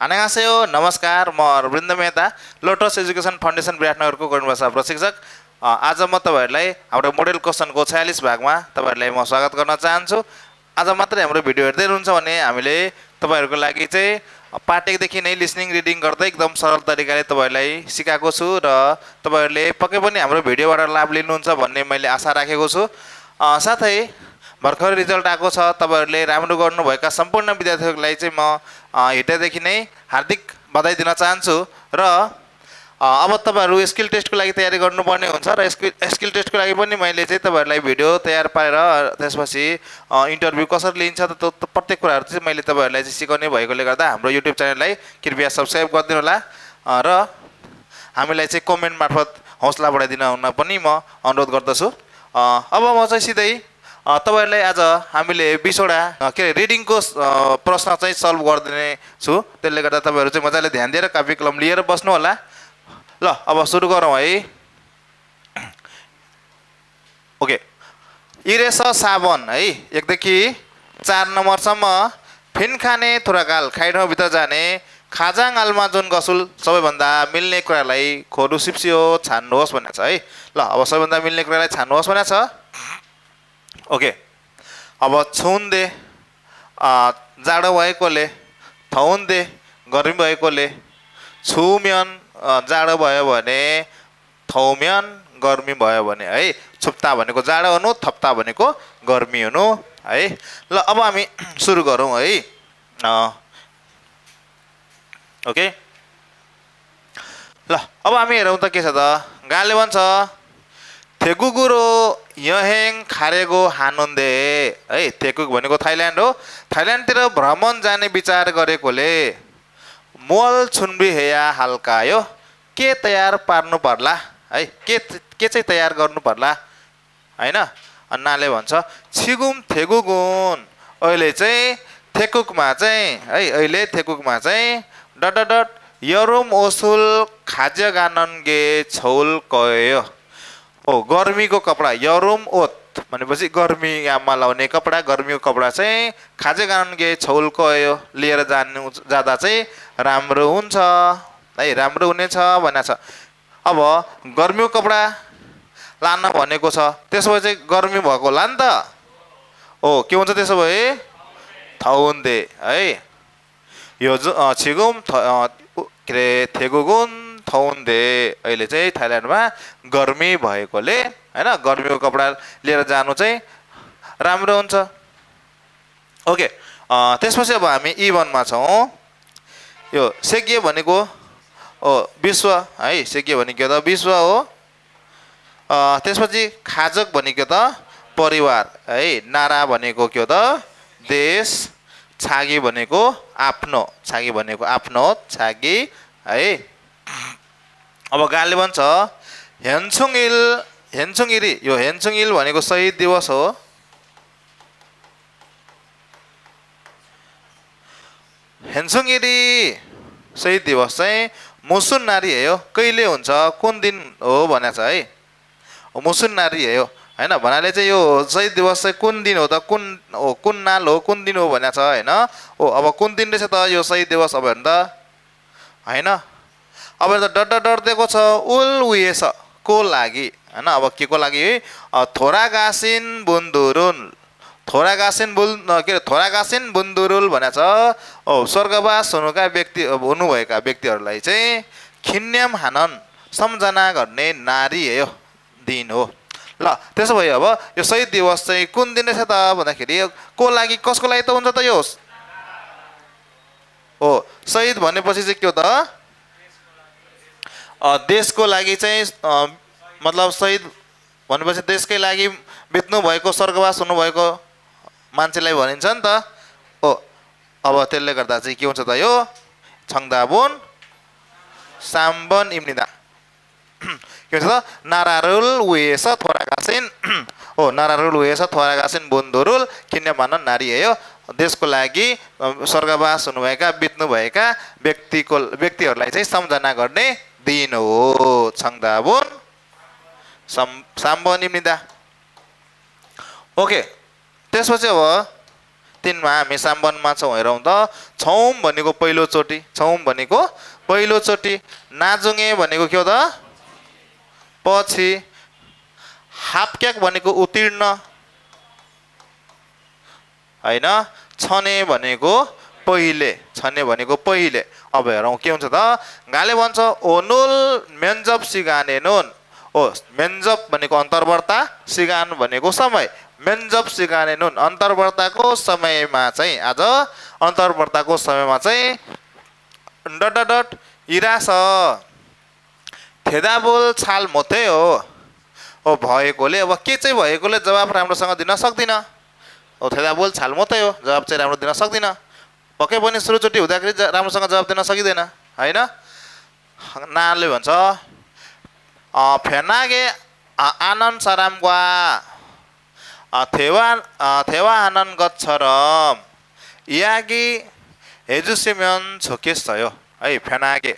अनागासयो नमस्कार म Arvind Mehta Lotus Education Foundation विराटनगरको गर्नुभएको प्रशिक्षक आज म तपाईँहरूलाई हाम्रो मोडेल क्वेसनको छयालिस भागमा तपाईँहरूलाई म स्वागत गर्न चाहन्छु। आज मात्रै हाम्रो भिडियो हेर्दै हुनुहुन्छ भने हामीले तपाईँहरूको लागि चाहिँ पार्टेकदेखि नै लिसनिङ रिडिङ गर्दै एकदम सरल तरिकाले तपाईँहरूलाई सिकाएको छु र तपाईँहरूले पक्कै पनि हाम्रो भिडियोबाट लाभ लिनुहुन्छ भन्ने मैले आशा राखेको छु। साथै भर्खर रिजल्ट आएको छ। तपाईँहरूले राम्रो गर्नुभएका सम्पूर्ण विद्यार्थीहरूलाई चाहिँ म हिजोदेखि नै हार्दिक बधाई दिन चाहन्छु र अब तपाईँहरू स्किल टेस्टको लागि तयारी गर्नुपर्ने हुन्छ र स्किल स्किल टेस्टको लागि पनि मैले चाहिँ तपाईँहरूलाई भिडियो तयार पारेर त्यसपछि इन्टरभ्यू कसरी लिन्छ त त्यो त प्रत्येक कुराहरू चाहिँ मैले तपाईँहरूलाई चाहिँ सिकाउने भएकोले गर्दा हाम्रो युट्युब च्यानललाई कृपया सब्सक्राइब गरिदिनु होला र हामीलाई चाहिँ कमेन्ट मार्फत हौसला बढाइदिन हुन पनि म अनुरोध गर्दछु। अब म चाहिँ सिधै तपाईँहरूलाई आज हामीले बिसवटा के अरे रिडिङको प्रश्न चाहिँ सल्भ गरिदिने छु त्यसले गर्दा तपाईँहरू चाहिँ मजाले ध्यान दिएर कापी कलम लिएर बस्नु होला ल अब सुरु गरौँ है। ओके। इरेस साबन है एकदेखि चार नम्बरसम्म। फिन खाने थोराकाल खाइठाउँभित्र जाने। खाजाङ आलमा जुन गसुल सबैभन्दा मिल्ने कुरालाई खोरु सिप्सियो छान्नुहोस् भनेको छ है। ल अब सबैभन्दा मिल्ने कुरालाई छान्नुहोस् भनेको छ। ओके अब छुन्दे अ, जाडो भएकोले थौन्दे गर्मी भएकोले छुम्यन जाडो भयो भने थौम्यन गर्मी भयो भने है छुप्ता भनेको जाडो हुनु थप्ता भनेको गर्मी हुनु है ल अब हामी सुरु गरौँ है ओके ल अब हामी हेरौँ त के छ त गाले भन्छ थेकुगुरो यहेङ खारेगो हानुन्दे है थेकुक भनेको थाइल्यान्ड हो थाइल्यान्डतिर भ्रमण जाने विचार गरेकोले मोल छुन्बी हेया हल्कायो के तयार पार्नु पर्ला है के के चाहिँ तयार गर्नु पर्ला होइन अन्नाले भन्छ छिगुम थेगुगुन अहिले चाहिँ थेकुकमा चाहिँ है अहिले थेकुकमा चाहिँ डट डट यरुम ओसुल खाद्य गानन गे छौल कयो ओ गर्मीको कपडा यरुम ओत। भनेपछि गर्मीमा लाउने कपडा गर्मीको कपडा चाहिँ खाजे गान गे छौल कयो लिएर जानु जाँदा चाहिँ राम्रो हुन्छ। है राम्रो हुनेछ भनेको छ। अब गर्मीको कपडा लान भनेको छ त्यसो भए चाहिँ गर्मी भएको होला नि त। ओ के हुन्छ त्यसो भए? थौन्दे है। यो जु छिगुम के अरे थेगुगुन। थौन्दे अहिले चाहिँ थाइल्यान्डमा गर्मी भएकोले होइन गर्मीको कपडा लिएर जानु चाहिँ राम्रो हुन्छ। ओके त्यसपछि अब हामी ई वनमा छौँ। यो सेकिए भनेको ओ विश्व है सेकिए भनेको त विश्व हो। त्यसपछि खाजक भनेको त परिवार है नारा भनेको के हो त? देश छागी भनेको आफ्नो छागी भनेको आफ्नो छागी है। अब गाले भन्छ हेन्सुङ इल हेन्सुङ यो हेन्सुङ इल भनेको शहीद दिवस हो। हेन्सुङ इरी शहीद दिवस चाहिँ मुसुन नारी हे कहिले हुन्छ कुन दिन हो भनेको छ है। मुसुन नारी हे हो होइन भन्नाले चाहिँ यो शहीद दिवस चाहिँ कुन दिन हो त कुन हो कुन नाल हो कुन दिन हो भनेको छ होइन। ओ अब कुन दिन रहेछ त यो शहीद दिवस अब हेर्नु त होइन। अब त डर डर दिएको छ उल उएस को लागि? होइन अब के को लागि? थोरा गासिन बुन्दुरुल। थोरा गासिन बुल के अरे थोरा गासिन बुन्दुरुल भनेको छ ओ स्वर्गवास हुनुका व्यक्ति हुनुभएका व्यक्तिहरूलाई चाहिँ खिन्याम हानन सम्झना गर्ने नारी हे दिन हो। ल त्यसो भए अब यो शहीद दिवस चाहिँ कुन दिन रहेछ त भन्दाखेरि को लागि कसको लागि त हुन्छ त यो? हो शहीद भनेपछि चाहिँ के हो त? देशको लागि चाहिँ मतलब शहीद भनेपछि देशकै लागि बित्नु भएको स्वर्गवास हुनुभएको मान्छेलाई भनिन्छ नि त। हो अब त्यसले गर्दा चाहिँ के हुन्छ त यो? छङ्दाबुन साम्बन इम्निदा के भन्छ त? नारारुल उएस थोरागासिन हो नारारुल उएस थोरागासिन बुन्दुरुल किन्ने भन्न नारी हेयो देशको लागि स्वर्गवास हुनुभएका बित्नुभएका व्यक्तिको व्यक्तिहरूलाई चाहिँ सम्झना गर्ने दिन हो छङ्दाबुन सम साम्बो निम्निदा ओके त्यसपछि अब दिनमा हामी साम्बनमा छौँ हेरौँ त छौँ भनेको पहिलोचोटि छौँ भनेको पहिलोचोटि नाजुङे भनेको के हो त पछि हापक्याक भनेको उत्तीर्ण होइन छने भनेको पहिले छने भनेको पहिले। अब हेरौँ के हुन्छ त? गाले भन्छ ओनुल मेन्जप सिगाने नुन। ओ मेन्जप भनेको अन्तर्वर्ता सिगान भनेको समय। मेन्जप सिगाने नुन अन्तर्वर्ताको समयमा चाहिँ आज अन्तर्वर्ताको समयमा चाहिँ डट डट इरास थेदाबोल छाल मोथे हो। ओ भएकोले अब के चाहिँ भएकोले जवाब राम्रोसँग दिन सक्दिनँ? ओ थेदाबोल छाल मोतै हो जवाब चाहिँ राम्रो दिन सक्दिनँ। पक्कै पनि सुरुचोटि हुँदाखेरि राम्रोसँग जवाब दिन सकिँदैन। होइन? नाले भन्छ फेनागे आनन्द सरामग्वा अ, थेवा थेवा आनन्द गच्छरम यागी हेजुसेम्यन छोकेस भयो। है फेनागे।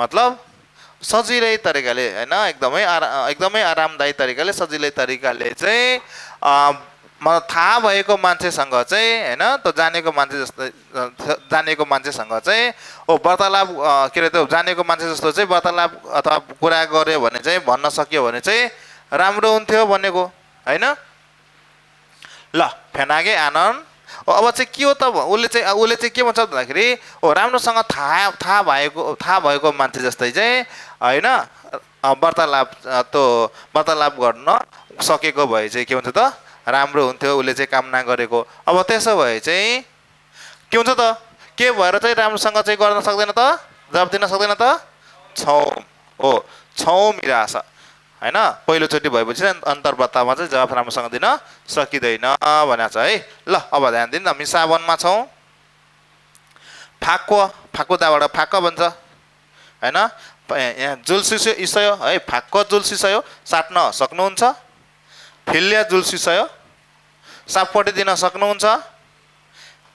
मतलब सजिलै तरिकाले होइन? एकदमै आरा एकदमै आरामदायी तरिकाले सजिलै तरिकाले चाहिँ म थाहा भएको मान्छेसँग चाहिँ होइन त्यो जानेको मान्छे जस्तै जानेको मान्छेसँग चाहिँ ओ वार्तालाप के अरे त्यो जानेको मान्छे जस्तो चाहिँ वार्तालाप अथवा कुरा गऱ्यो भने चाहिँ भन्न सक्यो भने चाहिँ राम्रो हुन्थ्यो भनेको होइन? ल फेनागे आनन्द। अब चाहिँ के हो त उसले चाहिँ उसले चाहिँ के भन्छ भन्दाखेरि ओ राम्रोसँग थाहा थाहा भएको थाहा भएको मान्छे जस्तै चाहिँ होइन वार्तालाप त्यो वार्तालाप गर्न सकेको भए चाहिँ के हुन्छ त? राम्रो हुन्थ्यो उसले चाहिँ कामना गरेको अब त्यसो भए चाहिँ के हुन्छ त? के भएर चाहिँ राम्रोसँग चाहिँ गर्न सक्दैन त? जवाब दिन सक्दैन त? छौँ हो छौँ मिरास होइन? पहिलोचोटि भएपछि चाहिँ अन्तर्वार्तामा चाहिँ जवाब राम्रोसँग दिन सकिँदैन भनेको छ है। ल अब ध्यान दिनु हामी साबनमा छौँ। फाक्व फाकुदाबाट फाक्क भन्छ। होइन? यहाँ जुल्सिसो इसयो है फाक्क जुल्सिसयो साट्न सक्नुहुन्छ। फिल्य जुल्सिसयो सापट्टि दिन सक्नुहुन्छ।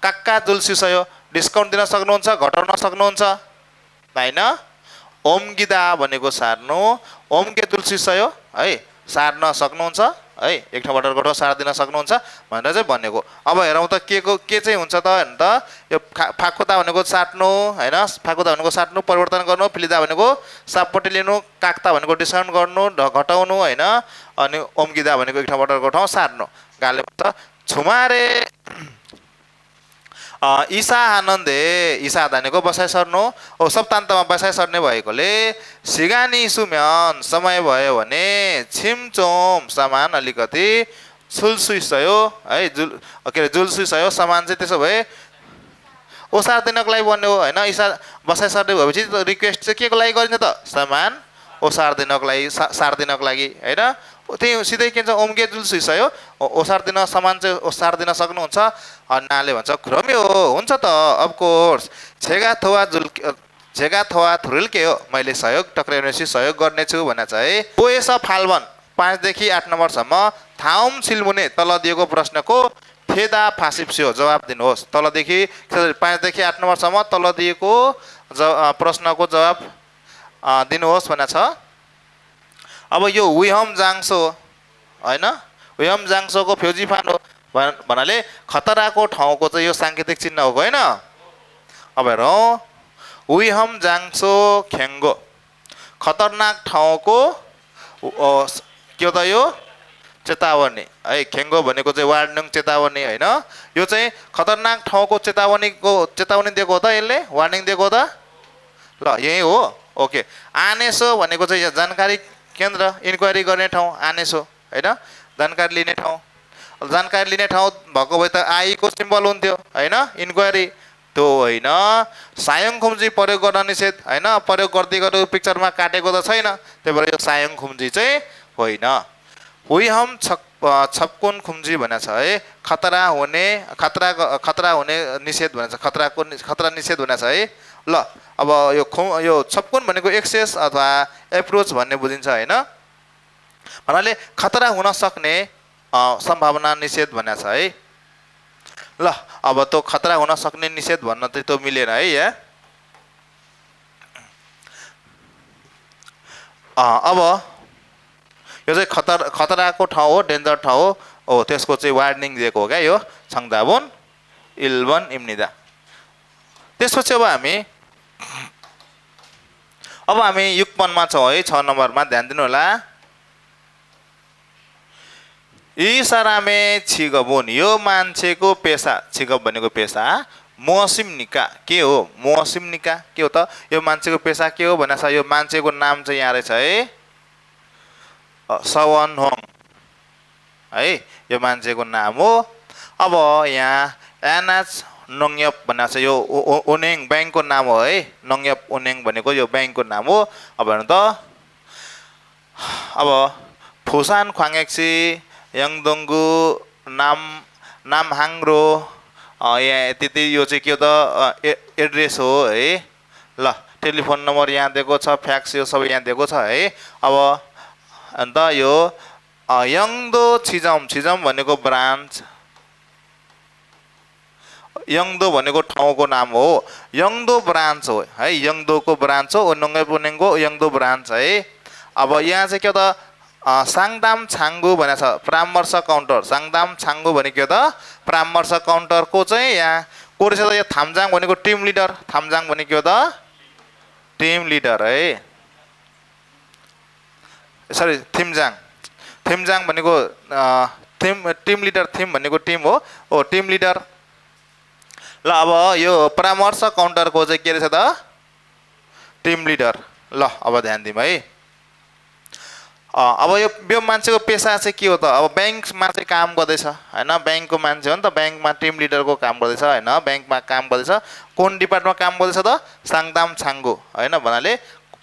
काक्का जुल्सिसयो डिस्काउन्ट दिन सक्नुहुन्छ घटाउन सक्नुहुन्छ। होइन? ओम्गिदा भनेको सार्नु। ओम्के तुलसिसयो है? सार्न सक्नुहुन्छ है? एक ठाउँबाट अर्को ठाउँ सारिदिन सक्नुहुन्छ भनेर चाहिँ भनेको। अब हेरौँ त के को के चाहिँ हुन्छ त भने त यो फा फाकुता भनेको साट्नु होइन? फाकुता भनेको साट्नु परिवर्तन गर्नु फिलिदा भनेको सापट्टि लिनु काक्ता भनेको डिस्काउन्ट गर्नु घटाउनु होइन? अनि ओम्गिदा भनेको एक ठाउँबाट अर्को ठाउँ सार्नु। गाले भन्छ छुमारे! ईसा आनन्दे ईसा भनेको बसाइ सर्नु। ओ सप्तान्तमा बसाइ सर्ने भएकोले सिगानी सुम्यन समय भयो भने छिमचोम सामान अलिकति छुलसुइसयो है जुल के अरे जुलसुइसयो सामान चाहिँ त्यसो भए ओसार दिनको लागि हो होइन ईसा बसाइ सर्ने भएपछि रिक्वेस्ट चाहिँ के को लागि गरिन्छ त? सामान ओसार दिनको लागि सा सार दिनको लागि होइन? त्यही सिधै के भन्छ सुइसयो ओसार दिन सामान चाहिँ ओसार दिन सक्नुहुन्छ अनि नाले भन्छ खुरमी हो हुन्छ त अफकोर्स छेगा थोवा जुल छेगा थोवा थुरुल्के हो मैले सहयोग टक्राइनेसी सहयोग गर्नेछु भने चाहिँ ओएस फाल्वन पाँचदेखि आठ नम्बरसम्म थाउम सिलमुने तल दिएको प्रश्नको थेदा फासिप्स्यो जवाब दिनुहोस् तलदेखि पाँचदेखि आठ नम्बरसम्म तल दिएको ज प्रश्नको जवाब दिनुहोस् भनेको छ अब यो विहम जाङ्सो होइन? विहम जाङ्सोको फ्युजी फान हो भन- भन्नाले खतराको ठाउँको चाहिँ यो साङ्केतिक चिन्ह हो होइन? अब हेरौँ। विहम जाङ्सो खेङ्गो खतरनाक ठाउँको के हो त यो? चेतावनी। है खेङ्गो भनेको चाहिँ वार्निङ चेतावनी होइन? यो चाहिँ खतरनाक ठाउँको चेतावनीको चेतावनी दिएको हो त यसले? वार्निङ दिएको हो त? ल यही हो। ओके। आनेसो भनेको चाहिँ जानकारी केन्द्र इन्क्वायरी गर्ने ठाउँ आनेसो होइन? जानकारी लिने ठाउँ। जानकारी लिने ठाउँ भएको भए त आईको सिम्बल हुन्थ्यो होइन? इन्क्वायरी त्यो होइन। सायोङ खुम्जी प्रयोग गर्न निषेध होइन? प्रयोग गर्दै गर्दै पिक्चरमा काटेको त छैन। त्यही भएर यो सायोङ खुम्जी चाहिँ होइन। हुइहम छक छप्कुन खुम्जी भनेको छ है? खतरा हुने खतरा खतरा हुने निषेध भनेको छ खतराको खतरा निषेध भनेको छ है? ल अब यो खो यो छपकुन भनेको एक्सेस अथवा एप्रोच भन्ने बुझिन्छ होइन? भन्नाले खतरा हुन सक्ने सम्भावना निषेध भन्ने छ है? ल अब त्यो खतरा हुन सक्ने निषेध भन्न चाहिँ त्यो मिलेन है यहाँ अब यो चाहिँ खतर खतराको ठाउँ हो डेन्जर ठाउँ हो। हो त्यसको चाहिँ वार्निङ दिएको हो क्या यो छङदाबुन इल्बन इम्निदा। त्यसपछि अब हामी? अब हामी 6번मा छौँ है 6 नम्बरमा ध्यान दिनु होला इसारामे छिगबुन यो मान्छेको पेसा छिगब भनेको पेसा मोसिमनिका के हो? मोसिमनिका के हो त? यो मान्छेको पेसा के हो भने यो मान्छेको नाम चाहिँ यहाँ रहेछ है। सवन होङ है यो मान्छेको नाम हो। अब यहाँ एनएच नङयप भनेको छ यो ओनेङ ब्याङ्कको नाम हो है नङयप ओनेङ भनेको यो ब्याङ्कको नाम हो अब हेर्नु त अब फुसान ख्वाङेक्सी याङदोङ्गु नाम नामहाङ्रो यहाँ त्यति यो चाहिँ के हो त एड्रेस हो है ल टेलिफोन नम्बर यहाँ दिएको छ फ्याक्स यो सबै यहाँ दिएको छ है अब अन्त यो यङदो छिजम छिजम भनेको ब्रान्च यङदो भनेको ठाउँको नाम हो यङदो ब्रान्च हो है यङदोको ब्रान्च हो ओनङ्गे पुनेङको यङदो ब्रान्च है अब यहाँ चाहिँ के त साङदाम छाङ्गु भनेको छ परामर्श काउन्टर साङदाम छाङ्गु भनेको त परामर्श काउन्टरको चाहिँ यहाँ को रहेछ त यो थामजाङ भनेको टिम लिडर थामजाङ भनेको त टिम लिडर है सरी थिमजाङ थिमजाङ भनेको थिम टिम लिडर थिम भनेको टिम हो हो टिम लिडर ल अब यो परामर्श काउन्टरको चाहिँ के रहेछ त? Team leader. ल अब ध्यान दिउँ है। अब यो यो मान्छेको पेसा चाहिँ के हो त? अब ब्याङ्कमा चाहिँ काम गर्दैछ होइन? ब्याङ्कको मान्छे हो नि त ब्याङ्कमा टिम लिडरको काम गर्दैछ होइन? ब्याङ्कमा काम गर्दैछ। कुन डिपार्टमा काम गर्दैछ त? साङदाम छाङ्गो होइन? भन्नाले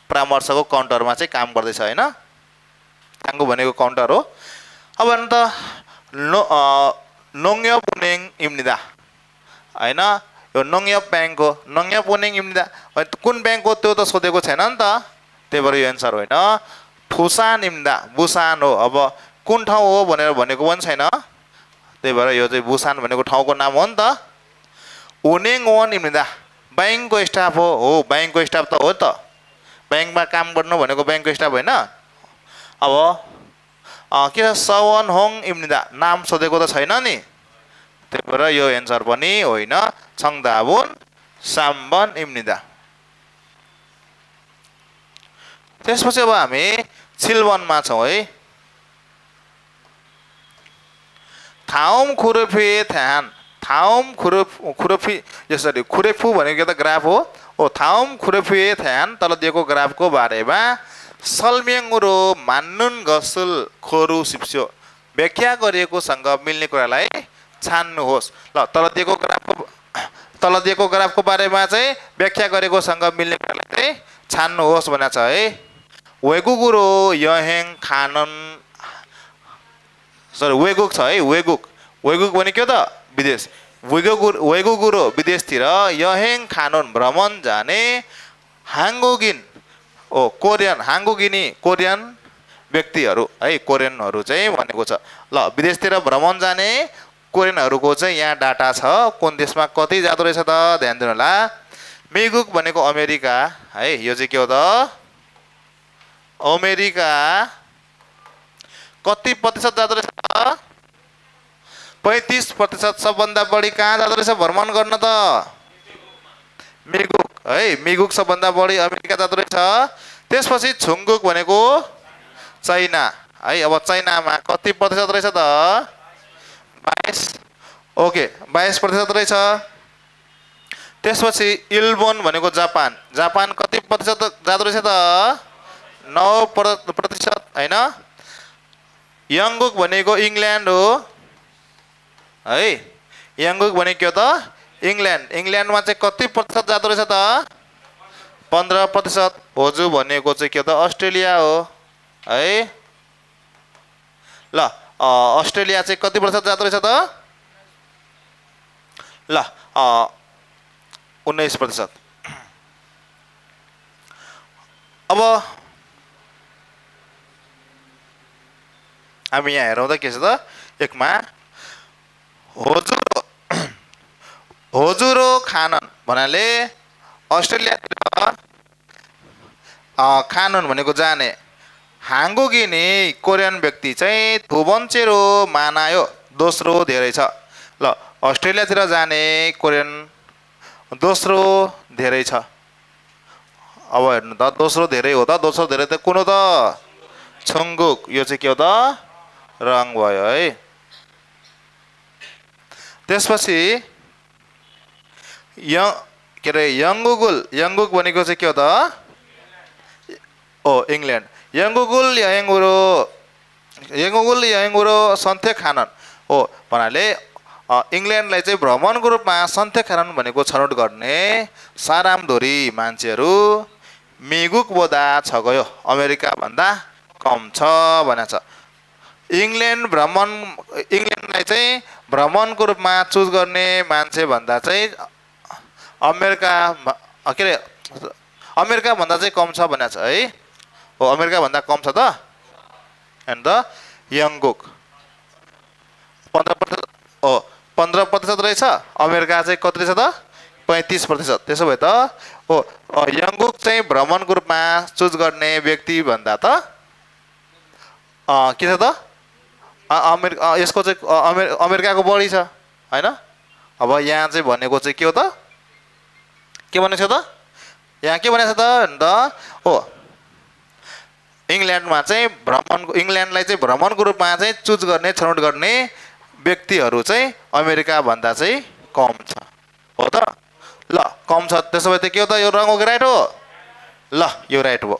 परामर्शको काउन्टरमा चाहिँ काम गर्दैछ होइन? छाङ्गो भनेको काउन्टर हो। अब अन्त नो नोङ्य पुनेङ इम्निदा होइन यो नोङ्य ब्याङ्क हो नोङ्य पुनेङ इम्निदा कुन ब्याङ्क हो त्यो त सोधेको छैन नि त त्यही भएर यो एन्सर होइन फुसान इम्दा बुसान हो अब कुन ठाउँ हो भनेर भनेको पनि छैन त्यही भएर यो चाहिँ बुसान भनेको ठाउँको नाम हो नि त उनेङ वान इम्दा ब्याङ्कको स्टाफ हो हो ब्याङ्कको स्टाफ त हो त ब्याङ्कमा काम गर्नु भनेको ब्याङ्कको स्टाफ होइन अब के छ सवन होङ इम्निदा नाम सोधेको त छैन नि त्यही भएर यो एन्सर पनि होइन छङदाबुन साम्बन इम्निदा त्यसपछि अब हामी सिल्वनमा छौँ है थाउम खुरुफी थ्यान थाउम खुरु खुरुफी यसरी खुरेफु भनेको त ग्राफ हो ओ थाउम खुरुफी थ्यान तल दिएको ग्राफको बारेमा सल्म्याङ्रो मान्नुन गसुल खोरु सिप्स्यो व्याख्या गरिएकोसँग मिल्ने कुरालाई छान्नुहोस्। ल तल दिएको ग्राफको तल दिएको ग्राफको बारेमा चाहिँ व्याख्या गरेकोसँग मिल्ने कुरालाई चाहिँ छान्नुहोस् भनेको छ है। वेगुगुरो यहेङ खानन सरी वेगुक छ है वेगुक। वेगुक भनेको त? विदेश। वेगुगुरो वेगुगुरो विदेशतिर यहेङ खानुन भ्रमण जाने हाङ्गोगिन ओ कोरियन हाङ्गोगिनी कोरियन व्यक्तिहरू है कोरियनहरू चाहिँ भनेको छ। ल विदेशतिर भ्रमण जाने कोरियनहरूको चाहिँ यहाँ डाटा छ। कुन देशमा कति जाँदो रहेछ त? ध्यान दिनु होला। मेगुक भनेको अमेरिका है यो चाहिँ के हो त? अमेरिका कति प्रतिशत जाँदो रहेछ पैँतिस प्रतिशत सबभन्दा बढी कहाँ जाँदो रहेछ भ्रमण गर्न त? मिगुक है मिगुक सबभन्दा बढी अमेरिका जाँदो रहेछ। त्यसपछि छुङ्गुक भनेको चाइना है अब चाइनामा कति प्रतिशत रहेछ त? बाइस। ओके बाइस प्रतिशत रहेछ। त्यसपछि इल्बोन भनेको जापान। जापान कति प्रतिशत जाँदो रहेछ त? नौ प्रतिशत होइन? यङ्गुक भनेको इङ्ल्यान्ड हो। है? यङ्गुक भनेको के हो त? इङ्ल्यान्ड। इङ्ल्यान्डमा चाहिँ कति प्रतिशत जाँदो रहेछ त? पन्ध्र प्रतिशत। होजु भनेको चाहिँ के हो त? अस्ट्रेलिया हो। है? ल अस्ट्रेलिया चाहिँ कति प्रतिशत जाँदो रहेछ त? ल उन्नाइस प्रतिशत। अब हामी यहाँ हेरौँ त के छ त? एकमा होजुरो होजुरो खानन भन्नाले अस्ट्रेलियातिर खानुन भनेको जाने हाङ्गुगिनी कोरियन व्यक्ति चाहिँ थुबन्चेरो मानायो दोस्रो धेरै छ ल अस्ट्रेलियातिर जाने कोरियन दोस्रो धेरै छ अब हेर्नु त दोस्रो धेरै हो त दोस्रो धेरै त कुन त छुङ्गुक यो चाहिँ के हो त रङ भयो है त्यसपछि य के अरे यङ्गुगुल यङ्गुक भनेको चाहिँ के हो त ओ इङ्ल्यान्ड यङ्गुगुल यङ्गुरो यङ्गुगुल यङ्गुरो सन्थे खानन हो भन्नाले इङ्ल्यान्डलाई चाहिँ भ्रमणको रूपमा सन्थे खानन भनेको छनौट गर्ने सारामधोरी मान्छेहरू मिगुक बोदा छ गयो अमेरिकाभन्दा कम छ भनेको छ इङ्ल्यान्ड भ्रमण इङ्ल्यान्डलाई चाहिँ भ्रमणको रूपमा चुज गर्ने मान्छे भन्दा चाहिँ अमेरिका के अरे अमेरिकाभन्दा चाहिँ कम छ भनेको छ है हो अमेरिकाभन्दा कम छ त एन्ड द यङ्गुक पन्ध्र प्रतिशत हो पन्ध्र प्रतिशत रहेछ अमेरिका चाहिँ कति रहेछ त पैँतिस प्रतिशत त्यसो भए त हो यङ्गुक चाहिँ भ्रमणको रूपमा चुज गर्ने व्यक्ति भन्दा त के छ त अमेरिका यसको चाहिँ अमेरि अमेरिकाको बढी छ होइन अब यहाँ चाहिँ भनेको चाहिँ के हो त के भनेको छ त यहाँ के भनेको छ त भन्दा हो इङ्ल्यान्डमा चाहिँ भ्रमणको इङ्ल्यान्डलाई चाहिँ भ्रमणको रूपमा चाहिँ चुज गर्ने छनौट गर्ने व्यक्तिहरू चाहिँ अमेरिकाभन्दा चाहिँ कम छ। हो त? ल कम छ त्यसो भए त के हो त? यो रङ हो कि राइट हो? ल यो राइट हो।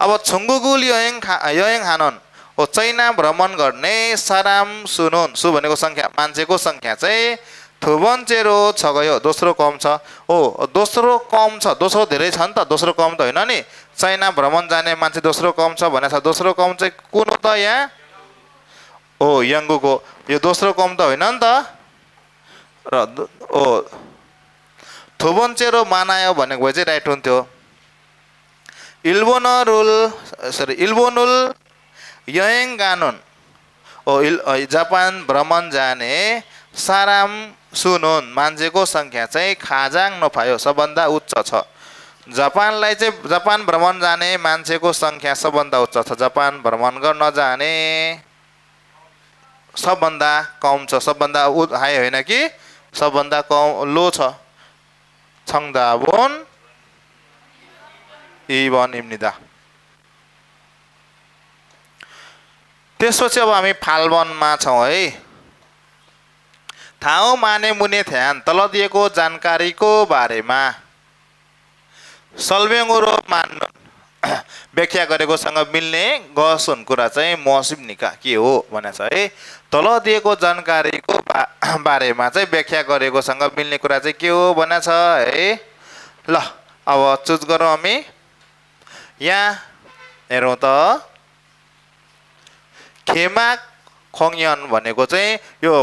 अब छुङ्गुगुल यङ खा यङ हानन। हो चाइना भ्रमण गर्ने साराम सुनुन। सु भनेको सङ्ख्या मान्छेको सङ्ख्या चाहिँ थुबन चेरो छ गयो। दोस्रो कम छ। हो दोस्रो कम छ। दोस्रो धेरै छ नि त। दोस्रो कम त होइन नि? चाइना भ्रमण जाने मान्छे दोस्रो कम छ भनेको छ दोस्रो कम चाहिँ कुन हो त यहाँ? हो यङ्गुको। यो दोस्रो कम त होइन नि त। र ओ थुबन चेरो मानायो भनेको भए चाहिँ राइट हुन्थ्यो। इल्बोनरुल सरी इल्बोनुल यङ गानुन। ओ इल जापान भ्रमण जाने साराम सुनुन। मान्छेको सङ्ख्या चाहिँ खाजाङ नपायो सबभन्दा उच्च छ। जापानलाई चाहिँ जापान भ्रमण जाने मान्छेको सङ्ख्या सबभन्दा उच्च छ। जापान भ्रमण गर्न जाने सबभन्दा कम छ। सबभन्दा हाई होइन कि? सबभन्दा कम लो छ। छङ्दाबोन इवन इम्निदा त्यसपछि अब हामी फाल्वनमा छौँ है। ठाउँ माने मुने ध्यान। तल दिएको जानकारीको बारेमा। सल्भेङ्गुरो मान्नु व्याख्या गरेकोसँग मिल्ने गसुन कुरा चाहिँ मसिम निका के हो भनेको छ है? तल दिएको जानकारीको बारेमा चाहिँ व्याख्या गरेकोसँग मिल्ने कुरा चाहिँ के हो भनेको छ है? ल अब चुज गरौँ हामी। यहाँ हेरौँ त। खेमा खोङयन भनेको चाहिँ यो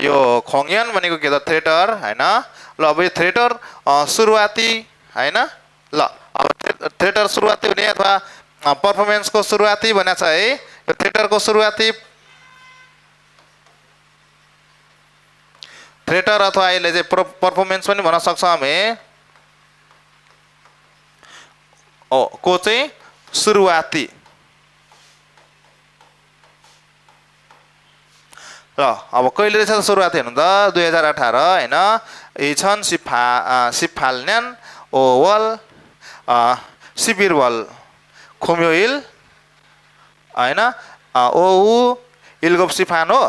यो खोङयन भनेको के त? थ्रेटर होइन? ल अब यो थ्रेटर सुरुवाती होइन? ल अब थ्रेटर सुरुवाती हुने अथवा पर्फर्मेन्सको सुरुवाती भनेको छ है यो थ्रेटरको सुरुवाती। थ्रेटर अथवा यसले चाहिँ प्र पर्फर्मेन्स पनि भन्न सक्छौँ हामी। ओ को चाहिँ? सुरुवाती। ल अब कहिले रहेछ त सुरुवाती हेर्नु त? दुई हजार अठार होइन? इछन सिफा सिफाल्न्यान ओवल सिबिरवल खुम्योइल होइन ओउ इल्गोप सिफान हो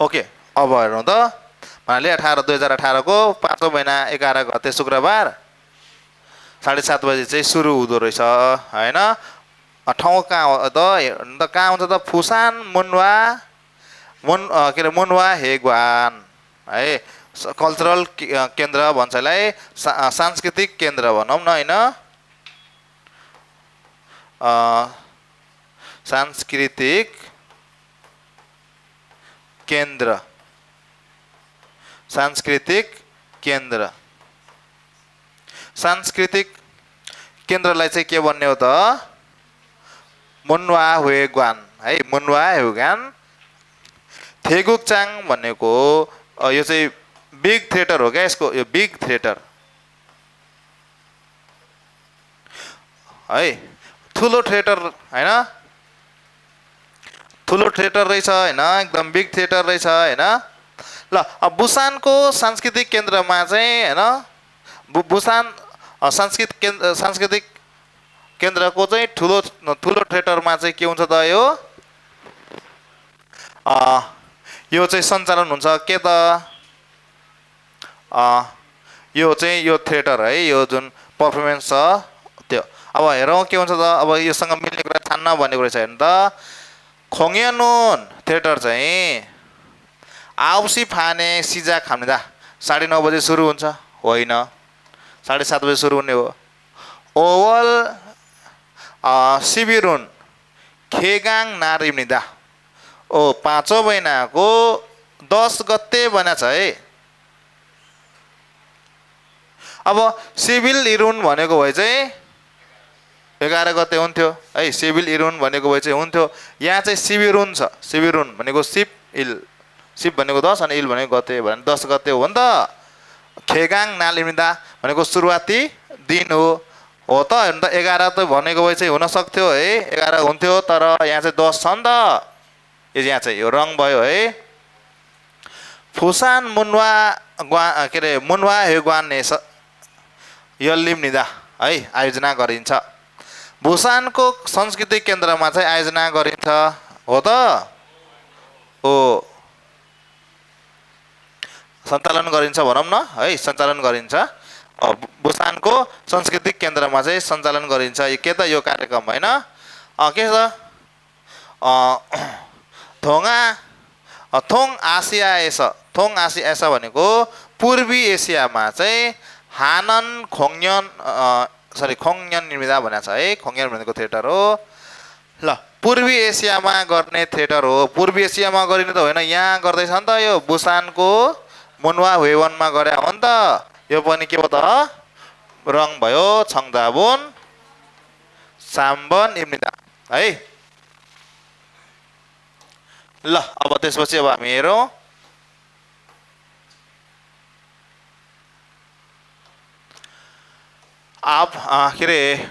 ओके अब हेरौँ त भन्नाले अठार दुई हजार अठारको पाँचौँ महिना एघार गते शुक्रबार साढे सात बजी चाहिँ सुरु हुँदो रहेछ होइन ठाउँ कहाँ त हेर्नु त कहाँ हुन्छ त फुसान मुनवा मुन के अरे मुनवा हेगवान है कल्चरल केन्द्र भन्छ यसलाई सांस्कृतिक केन्द्र भनौँ न होइन? सांस्कृतिक केन्द्र। सांस्कृतिक केन्द्र। सांस्कृतिक केन्द्रलाई चाहिँ के भन्ने हो त? मुन्वा हुएगान है मुन्वा हुगान थेगुकचाङ भनेको यो चाहिँ बिग थिएटर हो क्या यसको यो बिग थिएटर है? ठुलो थिएटर होइन ठुलो थिएटर रहेछ होइन एकदम बिग थिएटर रहेछ होइन ल अब बुसानको सांस्कृतिक केन्द्रमा चाहिँ होइन बु बुसान सांस्कृतिक केन्द्र सांस्कृतिक केन्द्रको चाहिँ ठुलो ठुलो थिएटरमा चाहिँ के हुन्छ त यो? यो चाहिँ सञ्चालन हुन्छ। के त? यो चाहिँ यो थिएटर है यो जुन पर्फर्मेन्स छ त्यो। अब हेरौँ के हुन्छ त अब योसँग मिल्ने कुरा छान्न भन्ने कुरा छ हेर्नु त। खोङ्यानुन थिएटर चाहिँ आउसी फाने सिजा खाम्दा साढे नौ बजे सुरु हुन्छ। होइन। साढे सात बजे सुरु हुने हो। ओवल सिबिरुन खेगाङ नारिम्निदा ओ पाँचौँ महिनाको दस गते बना छ है। अब सिभिल इरुन भनेको भए चाहिँ एघार गते हुन्थ्यो। है सिभिल इरुन भनेको भए चाहिँ हुन्थ्यो। यहाँ चाहिँ सिबिरुन छ। सिबिरुन भनेको सिप इल। सिप भनेको दस अनि इल भनेको गते भने दस गते हो नि त। खेगाङ नालिमिदा भनेको सुरुवाती दिन हो। हो त हेर्नु त एघार त भनेको भए चाहिँ हुनसक्थ्यो है। एघार हुन्थ्यो तर यहाँ चाहिँ दस छ नि त। यहाँ चाहिँ यो रङ भयो है। फुसान मुन्वा ग्वा के अरे मुन्वा हेग्वान यल्लिम निदा है आयोजना गरिन्छ। भुसानको सांस्कृतिक केन्द्रमा चाहिँ आयोजना गरिन्छ। हो त? हो। सञ्चालन गरिन्छ भनौँ न है सञ्चालन गरिन्छ। भुसानको सांस्कृतिक केन्द्रमा चाहिँ सञ्चालन गरिन्छ। यो के त? यो कार्यक्रम होइन। के छ? थोङा थोङ आसिया एस थोङ आसिया एस भनेको पूर्वी एसियामा चाहिँ हानन खोङ्यन सरी खोङ्यन निर्मिदा भनेको छ है खोङ्यन भनेको थिएटर हो ल पूर्वी एसियामा गर्ने थिएटर हो पूर्वी एसियामा गरिने त होइन यहाँ गर्दैछ नि त यो बुसानको मुनवा वेवनमा गरे हो नि त यो पनि के भयो त रङ भयो छङदाबुन साम्बन इम्निदा है ल अब त्यसपछि अब हामी हेरौँ आप के अरे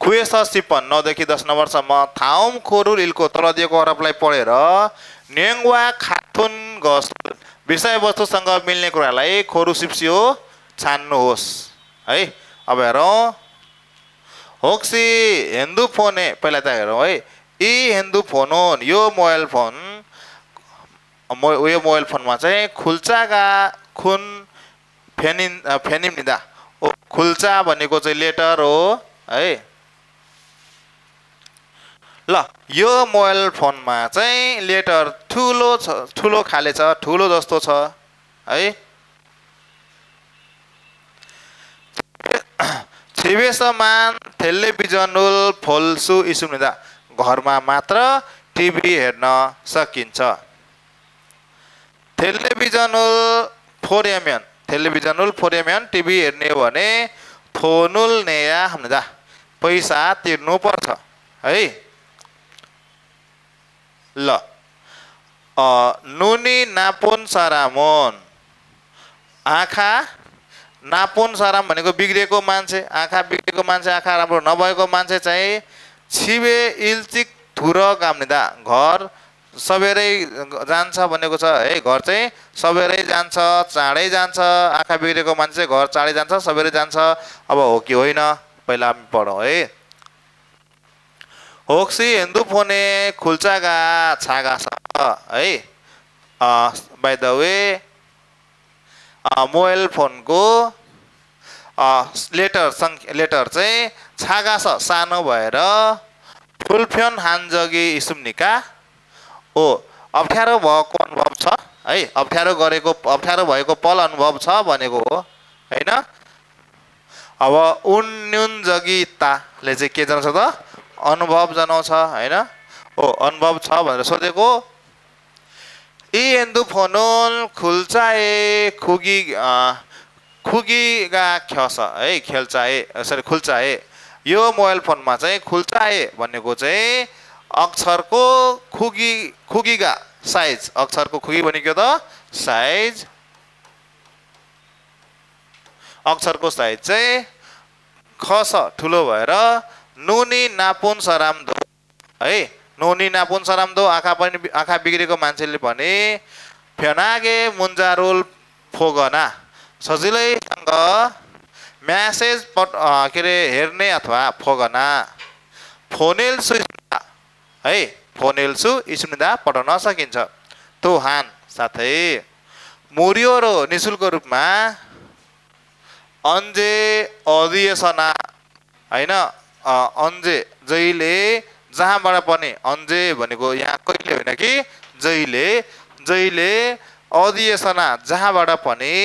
खुएस सिपन नौदेखि दस नम्बरसम्म थाउम खोरुल इल्को तल दिएको हरफलाई पढेर नेङ्वा खाथुन गस विषयवस्तुसँग मिल्ने कुरालाई खोरु सिप्सियो छान्नुहोस्। है अब हेरौँ। होक्सी हिन्दू फोन है पहिला त हेरौँ है। यी हिन्दू फोन हो यो मोबाइल फोन। मो यो मोबाइल फोनमा चाहिँ खुल्चाका खुन फेनिन अ, फेनिम निदा ओ खुल्चा भनेको चाहिँ लेटर हो है। ल यो मोबाइल फोनमा चाहिँ लेटर ठुलो छ ठुलो खाले छ ठुलो जस्तो छ है। छिवेसमान टेलिभिजनुल फोल्सु इसुनिदा घरमा मात्र टिभी हेर्न सकिन्छ। टेलिभिजनुल फोरेम्यान टेलिभिजनुल फोरेम्यान टिभी हेर्ने हो भने फोनुल नेया हामीदा पैसा तिर्नु पर्छ है ल नुनी नापुन सरामुन आँखा नापुन सराम भनेको बिग्रिएको मान्छे आँखा बिग्रेको मान्छे आँखा राम्रो नभएको मान्छे चाहिँ छिबे इल्चिक थुर काम्निदा घर सबेरै जान्छ भनेको छ है घर चाहिँ सबेरै जान्छ चाँडै जान्छ आँखा बिग्रेको मान्छे घर चाँडै जान्छ सबेरै जान्छ। अब हो कि होइन? पहिला हामी पढौँ है। होक्सी हिन्दू फोने खुल्चागा छागा छ है। बाई द वे मोबाइल फोनको लेटर सङ्ख्या लेटर चाहिँ छागा छ सानो भएर फुलफ्योन हानजगी इसुम्निका ओ अप्ठ्यारो भएको अनुभव छ है? अप्ठ्यारो गरेको अप्ठ्यारो भएको पल अनुभव छ भनेको हो होइन? अब उन्युन जगिताले चाहिँ के जनाउँछ त? अनुभव जनाउँछ होइन? ओ अनुभव छ भनेर सोधेको। यी हिन्दू फोनुल खुल्चाए खुगी अँ, खुगीगा ख्यस है? खेल्चाए सरी खुल्चाए। यो मोबाइल फोनमा चाहिँ खुल्चाए भनेको चाहिँ अक्षरको खुगी खुगीगा साइज अक्षरको खुगी भनेको त साइज अक्षरको साइज चाहिँ खस ठुलो भएर नुनी नापुन सराम दो। है नुनी नापुन सराम्दो आँखा पनि आँखा बिग्रेको मान्छेले भने फेनागे मुन्जारोल फोगना। सजिलैसँग म्यासेज पट के अरे हेर्ने अथवा फोगना। फोनेल्सु है फोनेल्सु स्मृदा पठाउन सकिन्छ तुहान साथै मुरियो र निशुल्क रूपमा अन्जे अधिवेशना होइन अन्जे जहिले जहाँबाट पनि अन्जे भनेको यहाँ कहिले होइन कि? जहिले जहिले अधिवेशना जहाँबाट पनि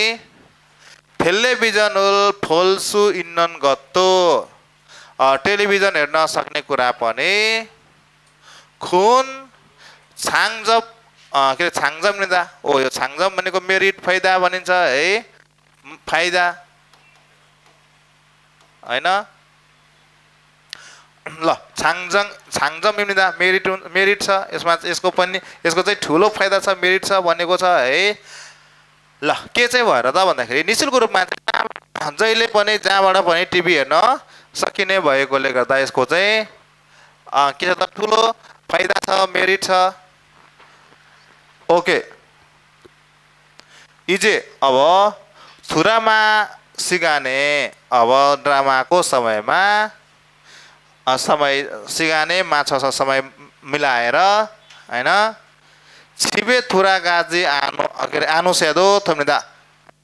टेलिभिजन फोल्सु इन्नन गत्तो। टेलिभिजन हेर्न सक्ने कुरा पनि खुन छाङजप अ, के अरे छाङजम लिँदा। ओ यो छाङजम भनेको मेरिट फाइदा भनिन्छ है। फाइदा। होइन? ल छाङजङ छाङजम लिँदा मेरिट मेरिट छ। यसमा यसको पनि यसको चाहिँ ठुलो फाइदा छ मेरिट छ भनेको छ है। ल के चाहिँ भएर त भन्दाखेरि निशुल्क रूपमा चाहिँ जहिले पनि जहाँबाट पनि टिभी हेर्न सकिने भएकोले गर्दा यसको चाहिँ के छ त ठुलो फाइदा छ मेरिट छ। ओके। इजे अब छुरामा सिगाने अब ड्रामाको समयमा समय सिगाने माछा समय मिलाएर होइन? छिबे थुरा गाजी आनु के अरे आनु सेदो थुम्निदा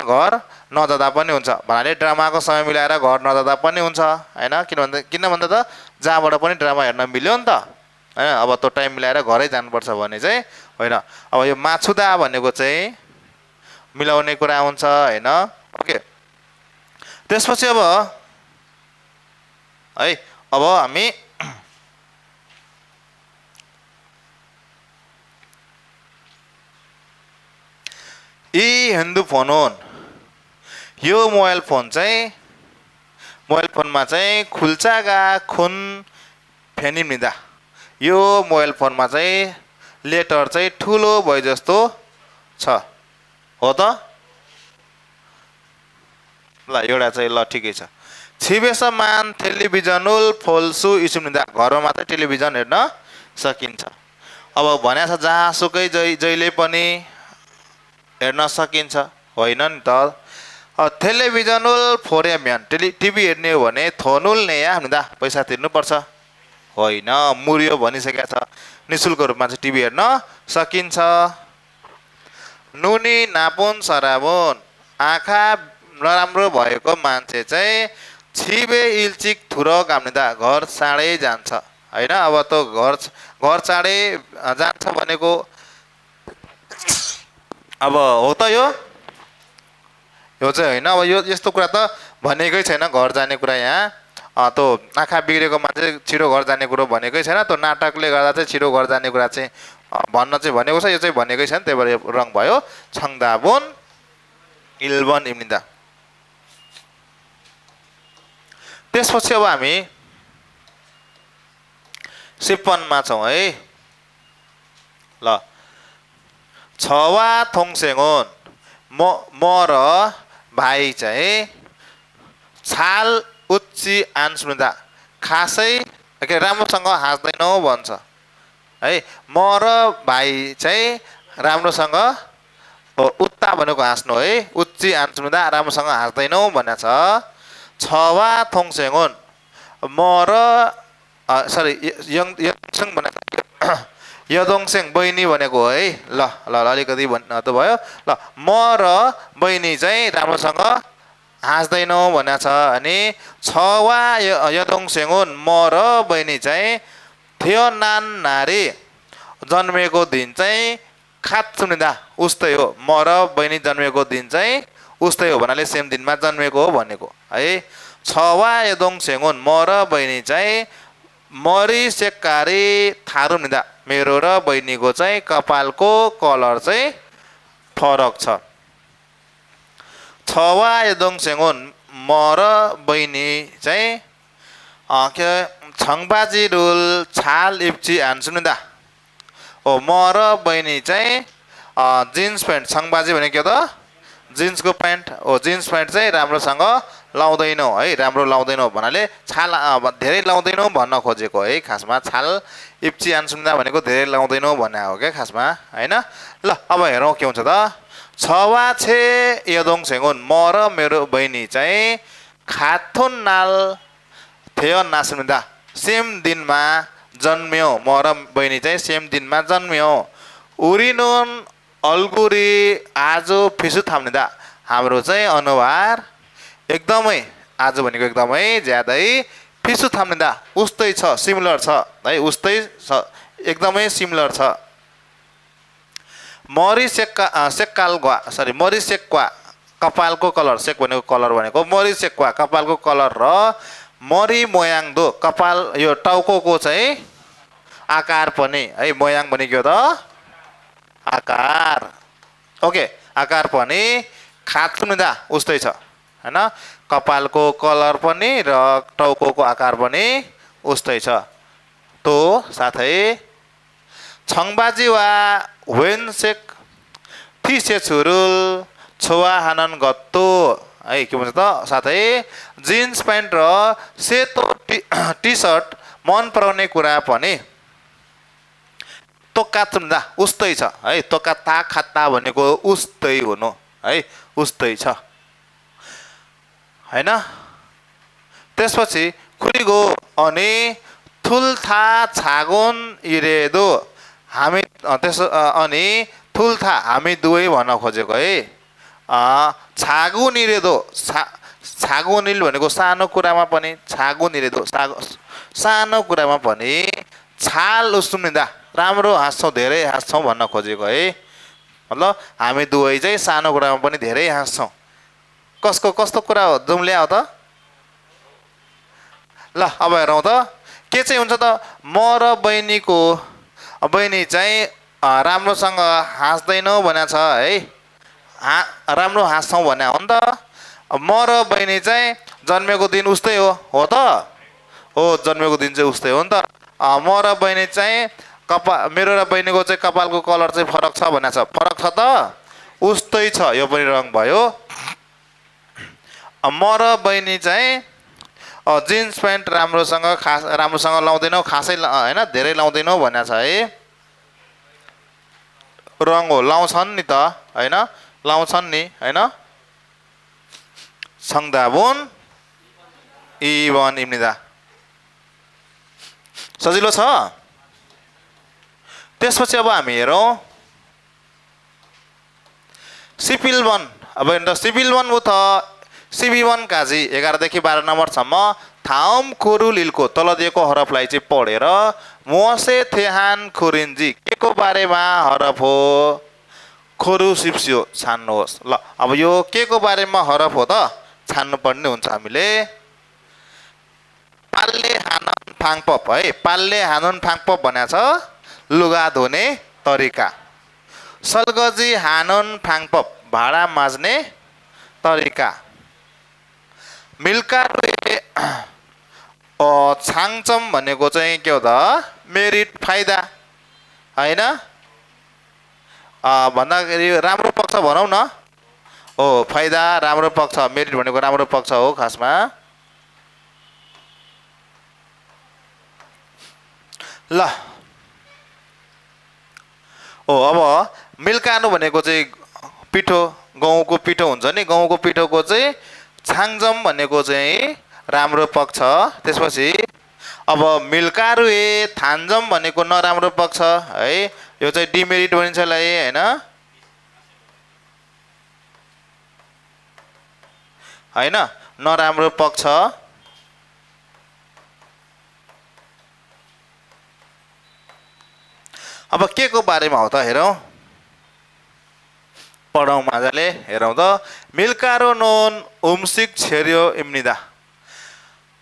घर नजाँदा पनि हुन्छ। भन्नाले ड्रामाको समय मिलाएर घर नजाँदा पनि हुन्छ होइन? किन भन्दा किन भन्दा त जहाँबाट पनि ड्रामा हेर्न मिल्यो नि त। होइन अब त्यो टाइम मिलाएर घरै जानुपर्छ भने चाहिँ होइन अब यो माछुदा भनेको चाहिँ मिलाउने कुरा हुन्छ होइन? ओके त्यसपछि अब है अब हामी यी हिन्दू फोन हुन्। यो मोबाइल फोन चाहिँ मोबाइल फोनमा चाहिँ खुल्चागा खुन फेनिमिदा यो मोबाइल फोनमा चाहिँ लेटर चाहिँ ठुलो भए जस्तो छ। हो त? ल एउटा चाहिँ ल ठिकै छ। छिबेसमान टेलिभिजनुल फोल्सु इसुमिदा घरमा मात्रै टेलिभिजन हेर्न सकिन्छ। अब भने छ जहाँसुकै जै जहिले पनि हेर्न सकिन्छ। होइन नि त? टेलिभिजनुल फोरेम्यान टेलि टिभी हेर्ने हो भने थोनुल ने या? हामीदा पैसा तिर्नुपर्छ। होइन मुरियो भनिसकेको छ। नि शुल्क रूपमा चाहिँ टिभी हेर्न सकिन्छ। नुनी नापुन सराबुन आँखा नराम्रो भएको मान्छे चाहिँ छिबे इल्चिक थुरो गाम्निदा घर चाँडै जान्छ। होइन अब त घर घर चाँडै जान्छ भनेको अब हो त यो। यो चाहिँ होइन अब यो यस्तो कुरा त भनेकै छैन घर जाने कुरा यहाँ। त्यो आँखा बिग्रेको मान्छे छिटो घर जाने कुरो भनेकै छैन। त्यो नाटकले गर्दा चाहिँ छिटो घर जाने कुरा चाहिँ भन्न चाहिँ भनेको छ। यो चाहिँ भनेकै छैन। त्यही भएर रङ भयो। छङ्दाबोन इल्बन इम्निदा त्यसपछि अब हामी सिप्पनमा छौँ है। ल। छवा थोङसेङोन। म म र भाइ चाहिँ छाल उच्ची आन्सुदा खासै के राम्रोसँग हाँस्दैनौ भन्छ। है म र भाइ चाहिँ राम्रोसँग उत्ता भनेको हाँस्नु है उच्ची आन्सुदा राम्रोसँग हाँस्दैनौ भनेको छ। छवा थोङसेङोन म र सरी यङ यङसेङ भनेको यदोङसेङ बहिनी भनेको हो ल ल, अलिकति भन् त भयो। ल म र बहिनी चाहिँ राम्रोसँग हाँस्दैनौँ भनेको छ अनि छवा यदोङसेङ हुन् म र बहिनी चाहिँ थियो नान नारी। जन्मेको दिन चाहिँ खात सुनिँदा उस्तै हो। म र बहिनी जन्मेको दिन चाहिँ उस्तै हो भन्नाले सेम दिनमा जन्मेको हो भनेको। है छवा यदोङसेङ हुन् म र बहिनी चाहिँ मरि सेक्कारी थारू निदा। मेरो र बहिनीको चाहिँ कपालको कलर चाहिँ फरक छ। छवा यदोङ सेङ्गुन म र बहिनी चाहिँ के छङबाजी रुल छाल इप्ची हान्सुनिदा। हो म र बहिनी चाहिँ जिन्स प्यान्ट छङबाजी भनेको के त? जिन्सको प्यान्ट हो जिन्स प्यान्ट चाहिँ राम्रोसँग लाउँदैनौ है राम्रो लाउँदैनौ भन्नाले छाल धेरै लाउँदैनौ भन्न खोजेको है खासमा छाल इप्ची आन्सुन्दा भनेको धेरै लाउँदैनौ भन्ने हो क्या खासमा होइन? ल अब हेरौँ के हुन्छ त। छवा छे यदोङ सेङ्गुन म र मेरो बहिनी चाहिँ खाथुन नाल थियो नासुन्दा सेम दिनमा जन्मियो म र बहिनी चाहिँ सेम दिनमा जन्मियो उरिनुन अल्गुरी आज फिसु थाम्निदा हाम्रो चाहिँ अनुहार एकदमै आज भनेको एकदमै ज्यादै फिसु थाम्निदा उस्तै छ सिमिलर छ है उस्तै छ एकदमै सिमिलर छ मरि सेक्का सरी मरि सेक्वा कपालको कलर सेक भनेको कलर भनेको मरि सेक्वा कपालको कलर र मरि मोयाङ दो कपाल यो टाउको चाहिँ? आकार पनि है मोयाङ भनेको त? आकार। ओके आकार पनि खात्कुनिदा उस्तै छ होइन कपालको कलर पनि र टाउको आकार पनि उस्तै छ। तो साथै छङबाजी वा वेनसेक थिसे छुरुल छोवा हानन गत्तो है के भन्छ त साथै जिन्स प्यान्ट र सेतो टी टी सर्ट मन पराउने कुरा पनि तोक्का चुम्दा उस्तै छ है तोक्का ता खात्ता भनेको उस्तै हुनु है उस्तै छ होइन त्यसपछि खुरिगो अनि थुल्था छागोन इरेदो हामी त्यसो अनि थुल्था हामी दुवै भन्न खोजेको है। छागु निरेदो छा छागु निल भनेको सानो कुरामा पनि छागु निरेदो सागो सानो कुरामा पनि छाल उस्तुमिँदा राम्रो हाँस्छौँ धेरै हाँस्छौँ भन्न खोजेको है। मतलब हामी दुवै चाहिँ सानो कुरामा पनि धेरै हाँस्छौँ। कसको कस्तो कुरा हो? जाउँ ल्याऊ त। ल अब हेरौँ त। के चाहिँ हुन्छ त? म र बहिनीको बहिनी चाहिँ राम्रोसँग हाँस्दैनौ भनेको छ है? हाँ राम्रो हाँस्छौँ भने हो नि त? म र बहिनी चाहिँ जन्मेको दिन उस्तै हो हो त? हो जन्मेको दिन चाहिँ उस्तै हो नि त। म र बहिनी चाहिँ कपा मेरो र बहिनीको चाहिँ कपालको कलर चाहिँ फरक छ भनेको छ। फरक छ त? उस्तै छ यो पनि रङ भयो। म र बहिनी चाहिँ जिन्स प्यान्ट राम्रोसँग खास राम्रोसँग लाउँदैनौँ खासै होइन धेरै लाउँदैनौँ भनेको छ है। रङ हो लाउँछन् नि त होइन लाउँछन् नि होइन। सङ्दाबुन इवन इम्निदा सजिलो छ? त्यसपछि अब हामी हेरौँ। सिपिल वान अब सिपिल वान उत सिबी वान काजी एघारदेखि बाह्र नम्बरसम्म थाम खुरु लिलको तल दिएको हरफलाई चाहिँ पढेर मोसे थेहान खुरिन्जी के को बारेमा हरफ हो? खोरु सिप्सियो छान्नुहोस्। ल अब यो के को बारेमा हरफ हो त? छान्नुपर्ने हुन्छ हामीले। पाल्ले हानन फाङपप है पाल्ले हानुन फाङपप भनेको छ। लुगा धुने तरिका। सलगजी हानुन फाङपप भाँडा माझ्ने तरिका। मिल्का छाङचम भनेको चाहिँ के हो त? मेरिट फाइदा। होइन? भन्दाखेरि राम्रो पक्ष भनौँ न। हो फाइदा राम्रो पक्ष मेरिट भनेको राम्रो पक्ष हो खासमा। ल। हो अब मिल्कानु भनेको चाहिँ पिठो गहुँको पिठो हुन्छ नि। गहुँको पिठोको चाहिँ छाङजम भनेको चाहिँ राम्रो पक्ष। त्यसपछि अब मिल्कारु ए थान्जम भनेको नराम्रो पक्ष है यो चाहिँ डिमेरिट भनिन्छ यसलाई होइन? होइन? नराम्रो पक्ष। अब के को बारेमा हो त हेरौँ। पढौँ मजाले हेरौँ त। मिल्कारो नोन उम्सिक छेर्यो इम्निदा।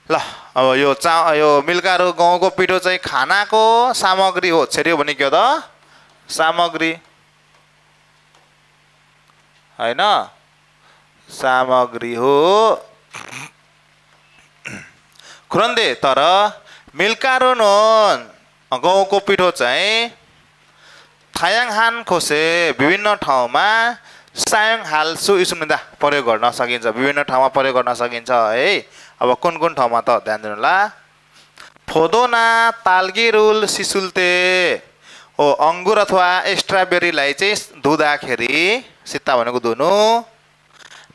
ल अब यो चा यो मिल्कारो गहुँको पिठो चाहिँ खानाको सामग्री हो। छेर्यो भने के हो त। सामग्री। होइन? सामग्री हो। खुरन्दे तर मिल्कारो नोन पिठो चाहिँ थायाङहान खोसे विभिन्न ठाउँमा सायङ हाल्सु इसुनिदा प्रयोग गर्न सकिन्छ विभिन्न ठाउँमा प्रयोग गर्न सकिन्छ है अब कुन कुन ठाउँमा त ध्यान दिनु होला फोदोना तालगिरुल सिसुल्ते हो अङ्गुर अथवा स्ट्रबेरीलाई चाहिँ धुँदाखेरि सित्ता भनेको धुनु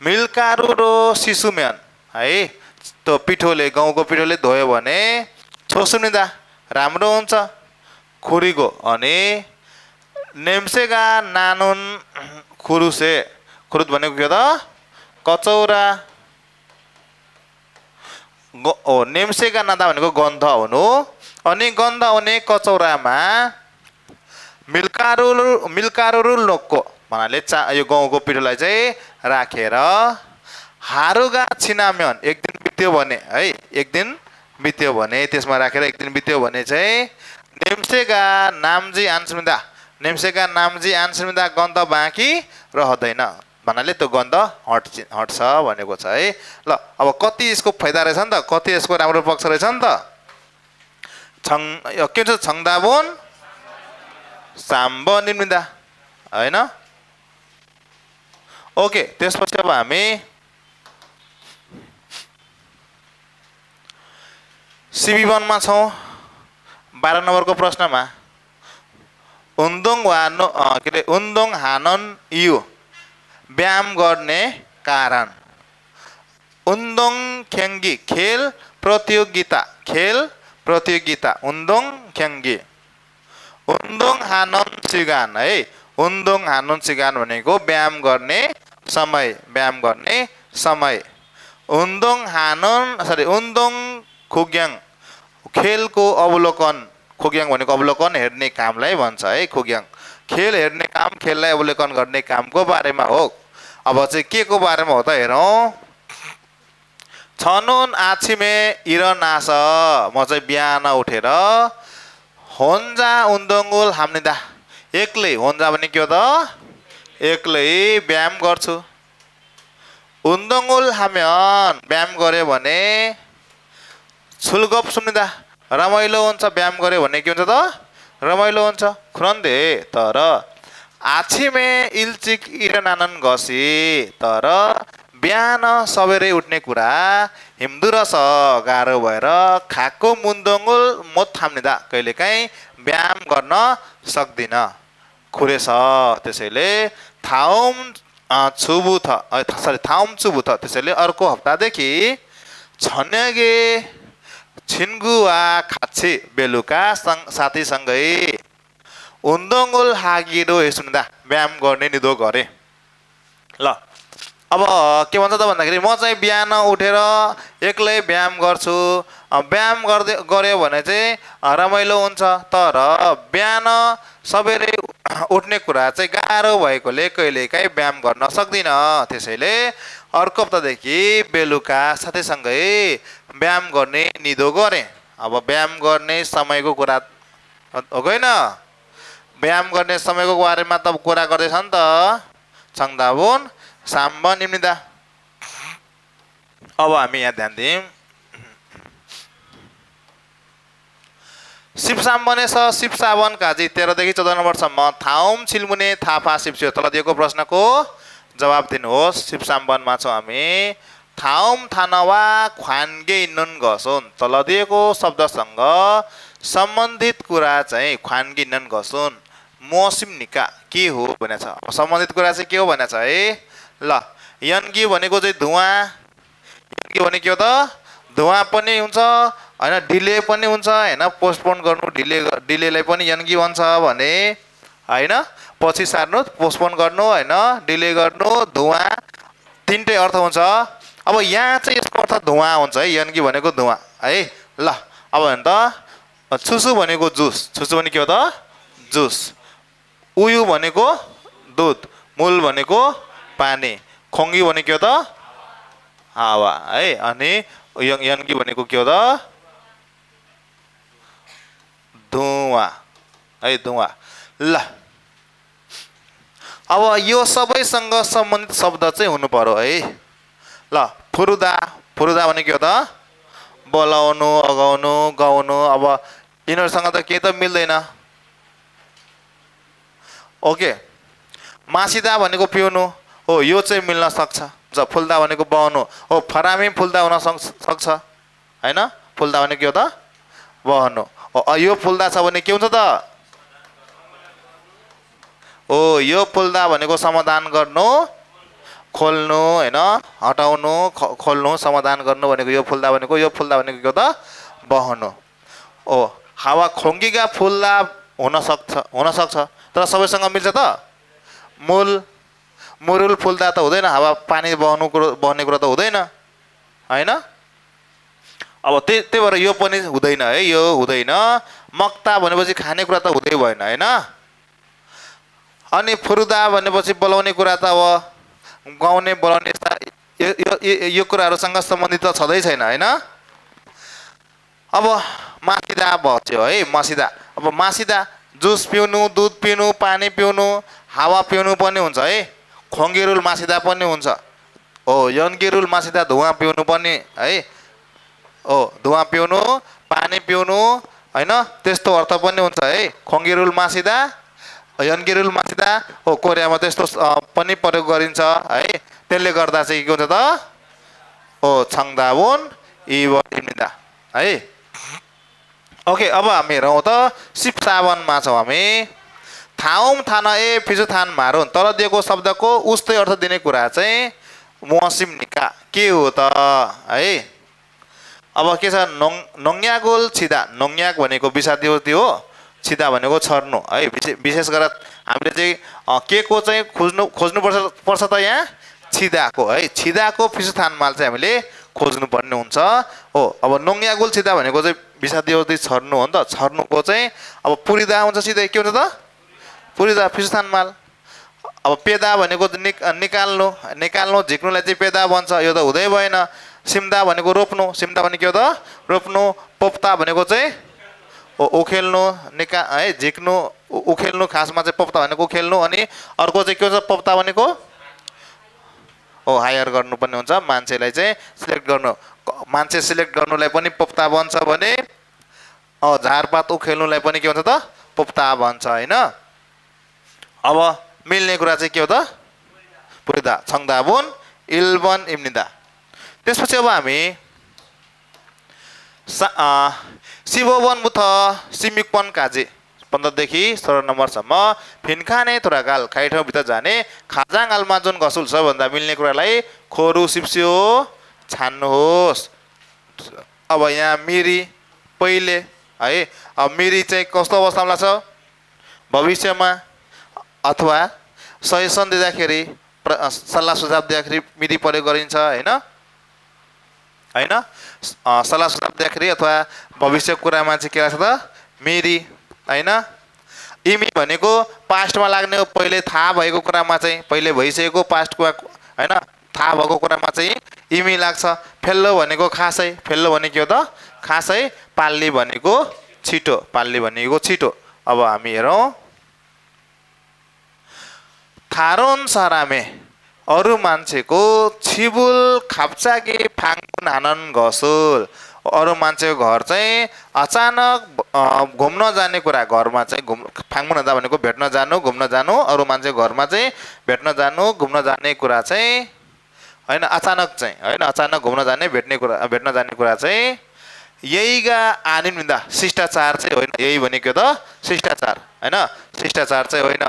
मिल्कारु र सिसुम्यान है त्यो पिठोले गहुँको पिठोले धोयो भने छोसुनिदा राम्रो हुन्छ खुरीको अनि नेम्सेगा नानुन खुरुसे खुरुत भनेको के त कचौरा ओ नेम्सेगा नादा भनेको गन्ध हुनु अनि गन्ध हुने कचौरामा मिल्कारुल मिल्कारुल नोकको भन्नाले चा यो गहुँको पिठोलाई चाहिँ राखेर हारुगा छिनाम्यन एक दिन बित्यो भने है एक दिन बित्यो भने त्यसमा राखेर एक दिन बित्यो भने चाहिँ नेम्सेगा नाम्जी आन्समिदा नेम्सेगा नाम्जी आन्समिदा गन्ध बाँकी रहँदैन। भन्नाले त्यो गन्ध हट हट्छ भनेको छ है। ल अब कति यसको फाइदा रहेछ नि त? कति यसको राम्रो पक्ष रहेछ नि त? छङ के भन्छ छङ्दाबोन साम्ब निर्मिदा होइन? ओके त्यसपछि अब हामी सिबी वनमा छौँ। बाह्र नम्बरको प्रश्नमा। उन्दोङ वा नो के अरे उन्दोङ हानन यु व्यायाम गर्ने कारण उन्दोङ ख्याङ्गी खेल प्रतियोगिता खेल प्रतियोगिता उन्दोङ ख्याङ्गी उन्दोङ हानन सिगान है उन्दोङ हानन सिगान भनेको व्यायाम गर्ने समय व्यायाम गर्ने समय उन्दोङ हानन सरी उन्दोङ खुग्याङ खेलको अवलोकन खुग्याङ भनेको अवलोकन हेर्ने कामलाई भन्छ है खुग्याङ। खेल हेर्ने काम खेललाई अवलोकन गर्ने कामको बारेमा हो। अब चाहिँ के को बारेमा हो त हेरौँ। छनुन आछिमे इरनास म चाहिँ बिहान उठेर होन्जा उन्दङ्गुल हाम्निदा एक्लै होन्जा भने के हो त? एक्लै व्यायाम गर्छु। उन्दङ्गुल हाम्यन व्यायाम गऱ्यो भने छुलगप सुन्दा रमाइलो हुन्छ व्यायाम गऱ्यो भने के हुन्छ त? रमाइलो हुन्छ। खुरन्दे तर आछिमे इल्चिक इरनानन घसी तर बिहान सबेरै उठ्ने कुरा हिमदुरस गाह्रो भएर खाएको मुन्दङ्गुल मोत थाम्निदा कहिलेकाहीँ व्यायाम गर्न सक्दिनँ। खुरेछ त्यसैले थाउम छुबु थ सरी थाउम थ त्यसैले अर्को हप्तादेखि छन्यागे छिन्गु वा खाछी बेलुका सँग साथीसँगै उन्दङ्गुल हागिरो सुन्दा व्यायाम गर्ने निदो गरेँ ल अब के भन्छ त भन्दाखेरि म चाहिँ बिहान उठेर एक्लै व्यायाम गर्छु व्यायाम गर्दै गऱ्यो भने चाहिँ रमाइलो हुन्छ तर बिहान सबेरै उठ्ने कुरा चाहिँ गाह्रो भएकोले कहिलेकाहीँ व्यायाम गर्न सक्दिनँ त्यसैले अर्को हप्तादेखि बेलुका साथीसँगै व्यायाम गर्ने निदो गरेँ। अब व्यायाम गर्ने समयको कुरा हो होइन व्यायाम गर्ने समयको बारेमा त कुरा गर्दैछ नि त। छङ्दाबुन साम्ब निम्निदा। अब हामी यहाँ ध्यान दिउँ शिवसाम्बने स शिवसावन काजी तेह्रदेखि चौध नम्बरसम्म थाउम छिल्मुने थापा शिवसियो तल दिएको प्रश्नको जवाब दिनुहोस्। शिवसाम्बनमा छौँ हामी। थाउम थानवा ख्वान्गे नुन घसुन तल दिएको शब्दसँग सम्बन्धित कुरा चाहिँ ख्वान्गे नुन मौसिम निका के हो भनेको छ सम्बन्धित कुरा चाहिँ के हो भनेको छ है ल यन्गी भनेको चाहिँ धुवा यन्गी भने के हो त धुवा पनि हुन्छ होइन डिले पनि हुन्छ होइन पोस्टपोन गर्नु डिले डिलेलाई पनि यन्गी भन्छ भने होइन पछि सार्नु पोस्टपोन गर्नु होइन डिले गर्नु धुवा तिनटै अर्थ हुन्छ अब यहाँ चाहिँ यसको अर्थ धुवा हुन्छ है यन्गी भनेको धुवा। है ल अब भने त छुसु भनेको जुस। छुसु भने के हो त? जुस। उयु भनेको दुध। मूल भनेको पानी। खोङ्गी भनेको के हो त? हावा। है अनि यन्गी भनेको के हो त? धुवा। है धुवा। ल। अब यो सबैसँग सम्बन्धित शब्द चाहिँ हुनु पर्यो है। ल फुरुदा फुरुदा भने के हो त? बोलाउनु अगाउनु गाउनु अब यिनीहरूसँग त केही त मिल्दैन। ओके मासिदा भनेको पिउनु हो यो चाहिँ मिल्न सक्छ। फुल्दा भनेको बहनु हो फरामी फुल्दा हुन सक् सक्छ। होइन? फुल्दा भनेको के हो त? बहनु हो यो फुल्दा छ भने के हुन्छ त? हो यो फुल्दा भनेको समाधान गर्नु खोल्नु होइन? हटाउनु खोल्नु समाधान गर्नु भनेको यो फुल्दा भनेको यो फुल्दा भनेको के हो त? बहनु। ओ हावा खोङ्गीका फुल्दा हुन सक्छ हुन सक्छ। तर सबैसँग मिल्छ त? मूल मुरुल फुल्दा त हुँदैन हावा पानी बहनु कुरो बहने कुरा त हुँदैन होइन? अब त्यही त्यही भएर यो पनि हुँदैन है यो हुँदैन। मक्ता भनेपछि खाने कुरा त हुँदै भएन होइन? अनि फुरुदा भनेपछि बोलाउने कुरा त अब गाउने बोलाउने यस्ता यो यो- कुराहरूसँग सम्बन्धित त छँदै छैन होइन? अब मासिदा बच्यो है मसिदा। अब मासिदा जुस पिउनु दुध पिउनु पानी पिउनु हावा पिउनु पनि हुन्छ है? खोङ्गेरुल मासिदा पनि हुन्छ। हो यन्गिरुल मासिदा धुवा पिउनु पनि है? हो धुवा पिउनु पानी पिउनु होइन? त्यस्तो अर्थ पनि हुन्छ है? खोङ्गिरुल मासिदा यन्गिरुल मासिदा हो कोरियामा त्यस्तो पनि प्रयोग गरिन्छ है। त्यसले गर्दा चाहिँ के हुन्छ त? हो छङदाबुन इव इमिदा है। ओके अब हामी हेरौँ त सिप सावनमा छौँ हामी। थाउम थाना ए फिजु थान मारुन तर दिएको शब्दको उस्तै अर्थ दिने कुरा चाहिँ मसिम निका। के हो त? है। अब के छ? नोङ नोङ्यागोल छिदा। नोङ्याक भनेको विषादी हो। छिदा भनेको छर्नु है? विशे- विशेष गरेर हामीले चाहिँ के को चाहिँ खोज्नु खोज्नुपर्छ पर्छ त यहाँ? छिदाको है? छिदाको फिसुथान माल चाहिँ हामीले खोज्नुपर्ने हुन्छ। हो अब नोङ्यागोल छिदा भनेको चाहिँ विषादी छर्नु हो नि त। छर्नुको चाहिँ अब पुरिदा हुन्छ सिधै के हुन्छ त? पुरिदा फिसुथान माल अब पेदा भनेको निक निकाल्नु निकाल्नु झिक्नुलाई चाहिँ पेदा भन्छ। यो त हुँदै भएन। सिम्दा भनेको रोप्नु सिम्दा भनेको के हो त? रोप्नु। पोप्ता भनेको चाहिँ उखेल्नु निका है झिक्नु उखेल्नु खासमा चाहिँ पोप्ता भनेको उखेल्नु अनि अर्को चाहिँ के हुन्छ पोप्ता भनेको? हो हायर गर्नु पनि हुन्छ मान्छेलाई चाहिँ सिलेक्ट गर्नु। मान्छे सिलेक्ट गर्नुलाई पनि पोप्ता भन्छ भने झारपात उखेल्नुलाई पनि के भन्छ त? पोप्ता भन्छ होइन? अब मिल्ने कुरा चाहिँ के हो त? पुरिदा छङ्दाबुन इल्बन इम्निदा। त्यसपछि अब हामी सा शिववन मुथ सिमिकपन काजे पन्ध्रदेखि सोह्र नम्बरसम्म फिन्खाने थोरागाल खाइ ठाउँभित्र जाने खाजाङ आलमा जुन घसुल सबभन्दा मिल्ने कुरालाई खोरु सिप्स्यो। छान्नुहोस्। अब यहाँ मिरी पहिले है अब मिरी चाहिँ कस्तो अवस्थामा छ? भविष्यमा अथवा सजेसन दिँदाखेरि सल्लाह सुझाव दिँदाखेरि मिरी प्रयोग गरिन्छ होइन? होइन? सल्लाह सुझाव दिँदाखेरि अथवा भविष्यको कुरामा चाहिँ के लाग्छ त? मिरी होइन? इमी भनेको पास्टमा लाग्ने हो। पहिले थाहा भएको कुरामा चाहिँ पहिले भइसकेको पास्टको होइन? थाहा भएको कुरामा चाहिँ इमी लाग्छ। फेल्लो भनेको खासै। फेल्लो भनेको हो त? खासै पाल्ली भनेको छिटो। पाल्ली भनेको छिटो। अब हामी हेरौँ। थारोन सरामे। अरू मान्छेको छिबुल खाप्चाके फाङ्गुन हानन घसुल। अरू मान्छेको घर चाहिँ अचानक घुम्न जाने कुरा घरमा चाहिँ घुम् फाङ्गुन हुँदा भनेको भेट्न जानु घुम्न जानु अरू मान्छेको घरमा चाहिँ भेट्न जानु घुम्न जाने कुरा चाहिँ होइन अचानक चाहिँ होइन अचानक घुम्न जाने भेट्ने कुरा भेट्न जाने कुरा चाहिँ यहीगा आनिन्दा शिष्टाचार चाहिँ होइन यही भनेको त शिष्टाचार होइन शिष्टाचार चाहिँ होइन।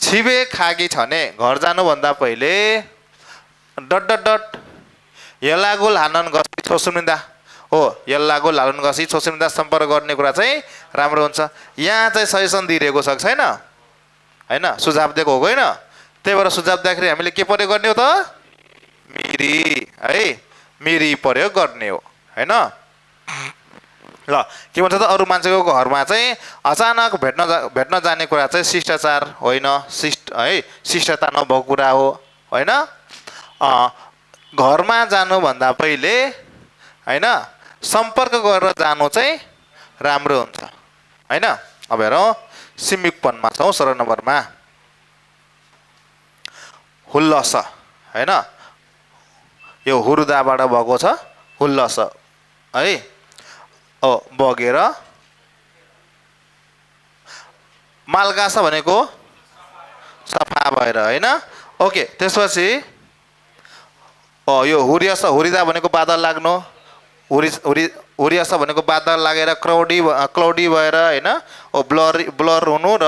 छिबे खागी छने घर जानुभन्दा पहिले डट डट डट यल्लागोल हानन गसी छोसुनिँदा हो यल्लागोल हालन गसी छोसुनिँदा सम्पर्क गर्ने कुरा चाहिँ राम्रो हुन्छ। यहाँ चाहिँ सजेसन दिइरहेको छ छैन? होइन? सुझाव दिएको हो होइन? त्यही भएर सुझाव दिँदाखेरि हामीले के प्रयोग गर्ने हो त? मिरी है? मिरी प्रयोग गर्ने हो होइन? ल के भन्छ त? अरू मान्छेको घरमा चाहिँ अचानक भेट्न जा भेट्न जाने कुरा चाहिँ शिष्टाचार होइन शिष्ट है? शिष्टता नभएको कुरा हो होइन? घरमा जानुभन्दा पहिले होइन? सम्पर्क गरेर जानु चाहिँ राम्रो हुन्छ। होइन? अब हेरौँ सिमिकपनमा छौँ सोह्र नम्बरमा। हुल्लस होइन? यो हुरुदाबाट भएको छ हुल्लस है? ओ बगेर। मालगासा भनेको सफा भएर होइन? ओके त्यसपछि यो हुरियस हुरिदा भनेको बादल लाग्नु। हुरि हुरि हुरियस भनेको बादल लागेर क्राउडी क्लाउडी भएर होइन ब्लर ब्लर हुनु र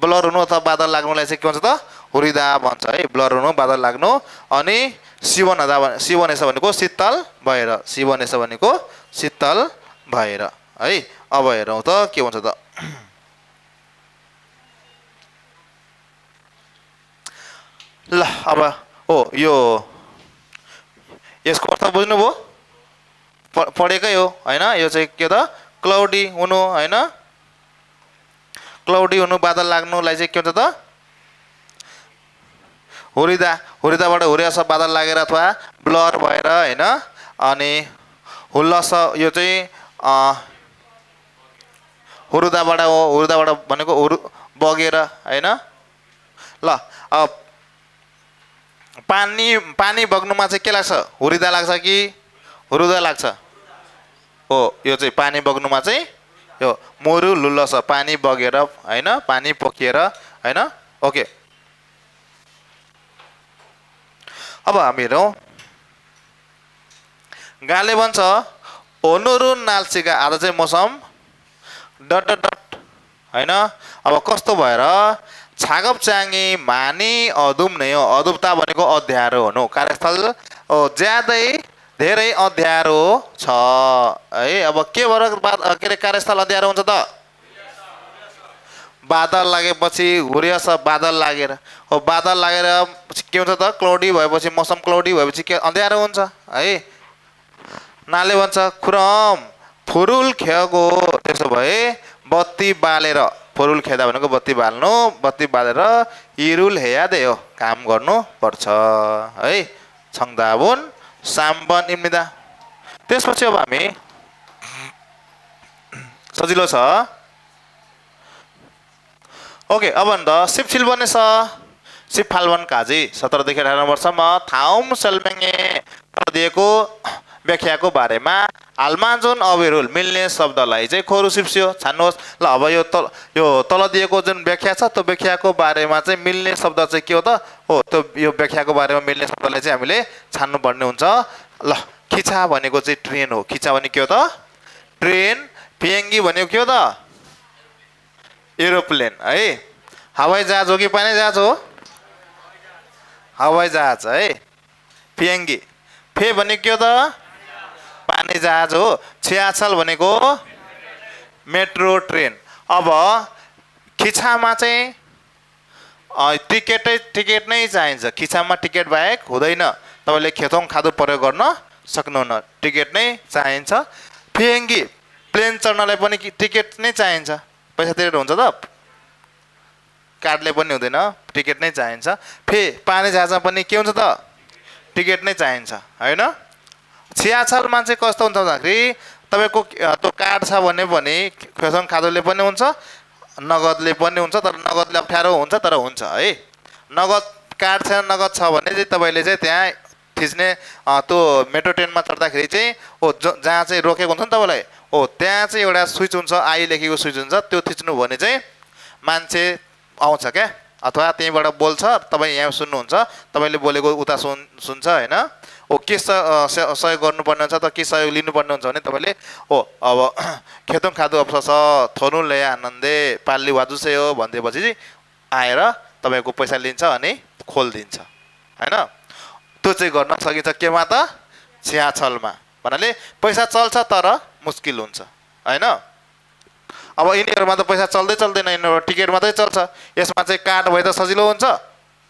ब्लर हुनु अथवा बादल लाग्नुलाई चाहिँ के भन्छ त? हुरिदा भन्छ है ब्लर हुनु बादल लाग्नु। अनि सिवन सिवन यसो भनेको शीतल भएर सिवन यसो भनेको शीतल भएर है। अब हेरौँ त के भन्छ त? ल अब ओ यो यसको अर्थ बुझ्नुभयो? पढेकै हो होइन? यो चाहिँ के त? क्लाउडी हुनु होइन? क्लाउडी हुनु बादल लाग्नुलाई चाहिँ के भन्छ त? हुरिदा हुरिदाबाट हुरियास बादल लागेर अथवा ब्लर भएर होइन? अनि हुल्लस यो चाहिँ हुरुदाबाट हो हुरुदाबाट भनेको हुरु बगेर होइन? ल पानी पानी बग्नुमा चाहिँ के लाग्छ? हुरिदा लाग्छ कि हुरुदा लाग्छ? हो यो चाहिँ पानी बग्नुमा चाहिँ यो मुरु लुल्ल छ। पानी बगेर होइन पानी पोखिएर होइन ओके। अब हामी हेरौँ। गाले भन्छ ओनुरु नाल्सिका आज चाहिँ मौसम डट डट होइन? अब कस्तो भएर? छागप च्याङ्गी मानी अधुम नै हो। अधुपता भनेको अध्यारो हुनु। कार्यस्थल ज्यादै धेरै अध्यारो छ। है अब के भएर के अरे कार्यस्थल अध्यारो हुन्छ त? बादल लागेपछि हुरियस बादल लागेर। हो बादल लागेर के हुन्छ त? क्लाउडी भएपछि मौसम क्लाउडी भएपछि के अँध्यारो हुन्छ है? नाले भन्छ खुरम फुरुल खेगो त्यसो भए बत्ती बालेर फुरुल खेदा भनेको बत्ती बाल्नु बत्ती बालेर इरुल हेयादे हो काम गर्नु पर्छ है? छङ्दाबुन साम्बन इम्निदा त्यसपछि अब हामी सजिलो छ। ओके अब अन्त सिप सिल्बने छ। सिप फाल्बन काजी सत्रदेखि अठार वर्षमा थाउम सेल्मेङ्गे दिएको व्याख्याको बारेमा हालमा जुन अविरुल मिल्ने शब्दलाई चाहिँ खोरु सिप्सियो। छान्नुहोस्। ल अब यो तल यो तल दिएको जुन व्याख्या छ त्यो व्याख्याको बारेमा चाहिँ मिल्ने शब्द चाहिँ के हो त? हो त्यो यो व्याख्याको बारेमा मिल्ने शब्दलाई चाहिँ हामीले छान्नुपर्ने हुन्छ। ल खिचा भनेको चाहिँ ट्रेन हो। खिचा भने के हो त? ट्रेन पिएङ्गी भनेको के हो त? एरोप्लेन है। हवाई जहाज हो कि पानी जहाज हो? हवाई जहाज है। पिएङ्गी फे भनेको के हो त? पानी जहाज हो। छ्याछल भनेको मेट्रो ट्रेन। अब खिचामा चाहिँ टिकटै टिकट नै चाहिन्छ। खिचामा टिकट बाहेक हुँदैन। तपाईँले खेतोङ खादो प्रयोग गर्न सक्नुहुन्न। टिकट नै चाहिन्छ। फिएङ्गी प्लेन चढ्नलाई पनि टिकट नै चाहिन्छ। पैसा तिरेर हुन्छ त? कार्डले पनि हुँदैन। टिकट नै चाहिन्छ। फे पानी जहाजमा पनि के हुन्छ त? टिकट नै चाहिन्छ। होइन? छ्याछलमा चाहिँ कस्तो हुन्छ भन्दाखेरि तपाईँको त्यो कार्ड छ भने पनि खेसङ खादोले पनि हुन्छ। नगदले पनि हुन्छ तर नगदले अप्ठ्यारो हुन्छ तर हुन्छ है। नगद कार्ड छैन नगद छ भने चाहिँ तपाईँले चाहिँ त्यहाँ थिच्ने त्यो मेट्रो ट्रेनमा चढ्दाखेरि चाहिँ ओ जहाँ चाहिँ रोकेको हुन्छ नि तपाईँलाई हो त्यहाँ चाहिँ एउटा स्विच हुन्छ आई लेखेको स्विच हुन्छ त्यो थिच्नु भने चाहिँ मान्छे आउँछ क्या। अथवा त्यहीँबाट बोल्छ तपाईँ यहाँ सुन्नुहुन्छ तपाईँले बोलेको उता सुन सुन्छ होइन? हो के सहयोग गर्नुपर्ने हुन्छ त के सहयोग लिनुपर्ने हुन्छ भने तपाईँले हो अब खेतोङ खादो अप्स थोनु ले आनन्दे पाल्ली वाजुसे हो भनिदिएपछि चाहिँ आएर तपाईँको पैसा लिन्छ अनि खोलिदिन्छ होइन? त्यो चाहिँ गर्न सकिन्छ केमा त छ्याछलमा भन्नाले पैसा चल्छ तर मुस्किल हुन्छ होइन? अब यिनीहरूमा त पैसा चल्दै चल्दैन यिनीहरू टिकट मात्रै चल्छ। यसमा चाहिँ कार्ड भए त सजिलो हुन्छ।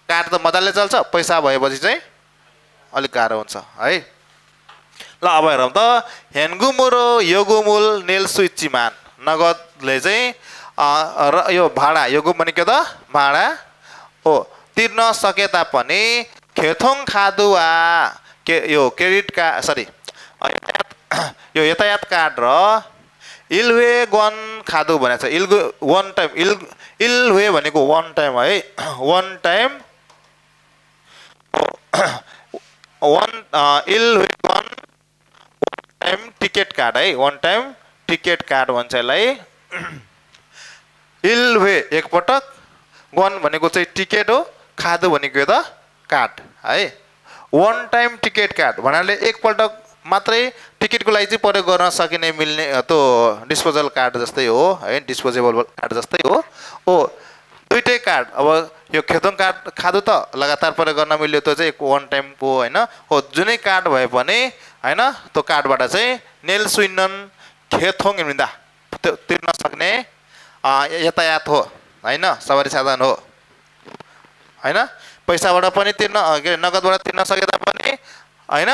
कार्ड त मजाले चल्छ पैसा भएपछि चाहिँ अलिक गाह्रो हुन्छ है? ल अब हेरौँ त। हेन्गुमुरो योगुमुल नेल सुइचिमान नगदले चाहिँ र यो भाडा योगु भनेको त? भाडा। हो तिर्न सके तापनि खेथोङ खादुवा। के यो क्रेडिट कार्ड सरी यो यातायात कार्ड र इलवे गन खादु भनेको छ। इल्गु वान टाइम इल इलवे भनेको वान टाइम है। वान टाइम वान इलवे गन टाइम टिकट कार्ड है। वान टाइम टिकट कार्ड भन्छ यसलाई। इलवे एकपटक गन भनेको चाहिँ टिकट हो। खादु भनेको यो त कार्ड है। वान टाइम टिकट कार्ड भन्नाले एकपल्ट मात्रै टिकटको लागि चाहिँ प्रयोग गर्न सकिने मिल्ने त्यो डिस्पोजल कार्ड जस्तै हो है डिस्पोजेबल कार्ड जस्तै हो। हो दुइटै कार्ड अब यो खेतोङ कार्ड खाँदो त लगातार प्रयोग गर्न मिल्यो त्यो चाहिँ वान टाइमको होइन? हो जुनै कार्ड भए पनि होइन त्यो कार्डबाट चाहिँ नेल सुइनन खेथोङ हिँड्दा त्यो तिर्न सक्ने यातायात हो होइन? सवारी साधन हो होइन? पैसाबाट पनि तिर्न के अरे नगदबाट तिर्न सके तापनि होइन?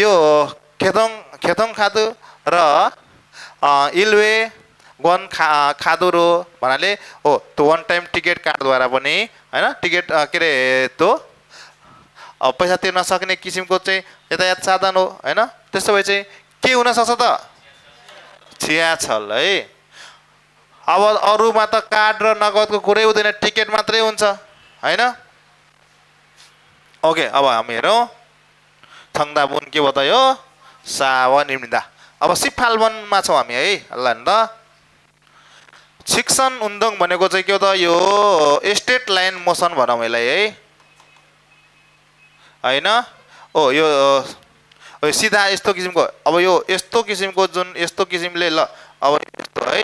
यो खेतोङ खेतोङ खादु र इलवे वन खा खादुरो भन्नाले हो त्यो वान टाइम टिकट कार्डद्वारा पनि होइन टिकट के अरे त्यो पैसा तिर्न सक्ने किसिमको चाहिँ यातायात साधन हो होइन? त्यस्तो भए चाहिँ के हुनसक्छ त? छल है? अब अरूमा त कार्ड र नगदको कुरै हुँदैन टिकट मात्रै हुन्छ होइन? ओके अब हामी हेरौँ। छङ्दा बुन के बतायो? सावन निम्दा अब सिफालवनमा छौँ हामी है ल नि त शिक्षण उन्दोङ भनेको चाहिँ के हो त यो स्टेट लाइन मोसन भनौँ यसलाई है होइन ओ यो सिधा यस्तो किसिमको अब यो यस्तो किसिमको जुन यस्तो किसिमले ल अब यस्तो है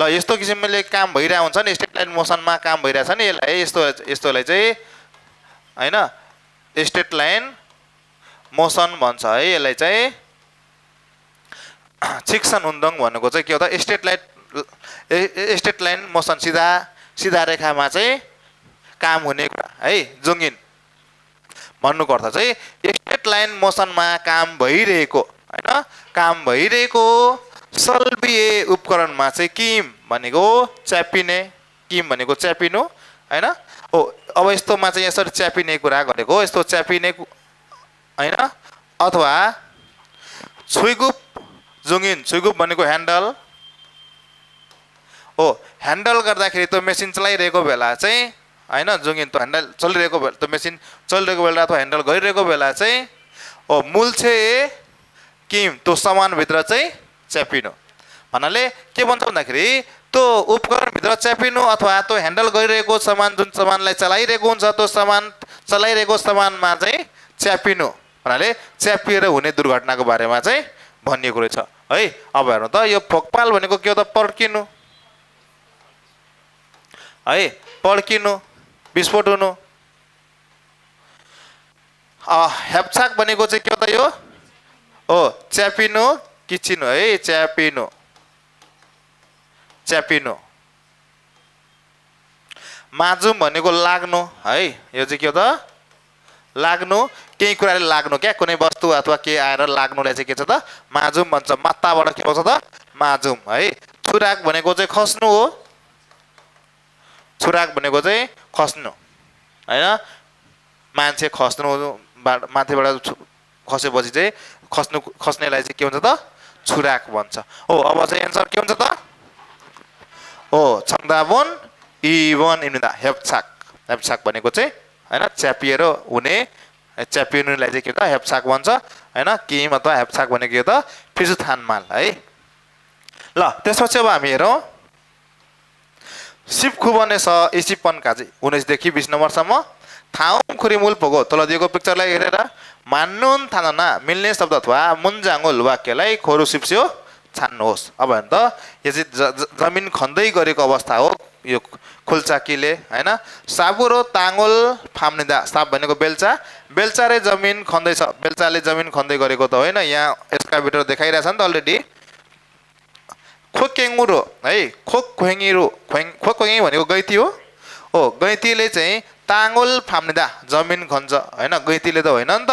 ल यस्तो किसिमले काम भइरहेको हुन्छ नि स्टेट लाइन मोसनमा काम भइरहेछ नि यसलाई यस्तो यस्तोलाई चाहिँ होइन स्टेट लाइन मोसन भन्छ है यसलाई चाहिँ शिक्षण उन्दोङ भनेको चाहिँ के हो त straight line straight line motion सिधा सिधा रेखामा चाहिँ काम हुने कुरा है जुङ्गिन। भन्नुको चाहिँ स्टेट लाइन मोसनमा काम भइरहेको होइन काम भइरहेको सल्बिए उपकरणमा चाहिँ किम भनेको च्यापिने किम भनेको च्यापिनु होइन? हो अब यस्तोमा चाहिँ यसरी च्यापिने कुरा गरेको यस्तो च्यापिने होइन अथवा छुइगुप जुङ्गिन छुइगुप भनेको ह्यान्डल हो ह्यान्डल गर्दाखेरि त्यो मेसिन चलाइरहेको बेला चाहिँ होइन जुङ्गिन त्यो ह्यान्डल चलिरहेको बेला त्यो मेसिन चलिरहेको बेला अथवा ह्यान्डल गरिरहेको बेला चाहिँ हो मूलछे किम त्यो सामानभित्र चाहिँ च्यापिनु भन्नाले के भन्छ भन्दाखेरि त्यो उपकरणभित्र च्यापिनु अथवा त्यो ह्यान्डल गरिरहेको सामान जुन सामानलाई चलाइरहेको हुन्छ त्यो सामान चलाइरहेको सामानमा चाहिँ च्यापिनु भन्नाले च्यापिएर हुने दुर्घटनाको बारेमा चाहिँ भनिएको रहेछ है अब हेर्नु त यो फोकपाल भनेको के हो त? पर्किनु है पड्किनु विस्फोट हुनु। हेप्चाक भनेको चाहिँ के हो त यो? हो च्यापिनु किचिनु है च्यापिनु। च्यापिनु। माजुम भनेको लाग्नु है यो चाहिँ के हो त? लाग्नु केही कुराले लाग्नु क्या? कुनै वस्तु अथवा के आएर लाग्नुलाई चाहिँ के छ त? माजुम भन्छ मात्ताबाट के भन्छ त? माजुम है? चुराक भनेको चाहिँ खस्नु हो। छुराक भनेको चाहिँ खस्नु होइन? मान्छे खस्नु माथिबाट खसेपछि चाहिँ खस्नु खस्नेलाई चाहिँ के हुन्छ त? छुराक भन्छ। हो अब चाहिँ एन्सर के हुन्छ त? हो छङ्दाबोन इवन इन्दा हेप्छाक हेप्छाक भनेको चाहिँ होइन च्यापिएर हुने च्यापिनुलाई चाहिँ के त हेप्छाक भन्छ होइन किम अथवा हेप्छाक भनेको के त फिजु थानमाल है। ल त्यसपछि अब हामी हेरौँ। सिपखुबने स इसिपन काजी उन्नाइसदेखि बिस नम्बरसम्म। ठाउँ खुरिमुल पोगो तल दिएको पिक्चरलाई हेरेर मान्नुन थाना मिल्ने शब्द अथवा मुन्जाङ्गुल वाक्यलाई खोरु सिप्स्यो छान्नुहोस्। अब हेर्नु त यो चाहिँ जमिन खन्दै गरेको अवस्था हो यो खुल्चाकीले होइन? साबुरो ताङ्गोल फाम्निदा साप भनेको बेल्चा। बेल्चाले जमिन खन्दैछ बेल्चाले जमिन खन्दै गरेको त होइन? यहाँ एक्सकाभिटर देखाइरहेछ नि त अलरेडी खोक्याङ्गुरो है? खोक खोङ्गिरो खोङ खोक खोङ्गी भनेको गैती हो। हो गैतीले चाहिँ ताङ्गोल फाम्निदा जमिन खन्छ होइन? गैतीले त होइन नि त।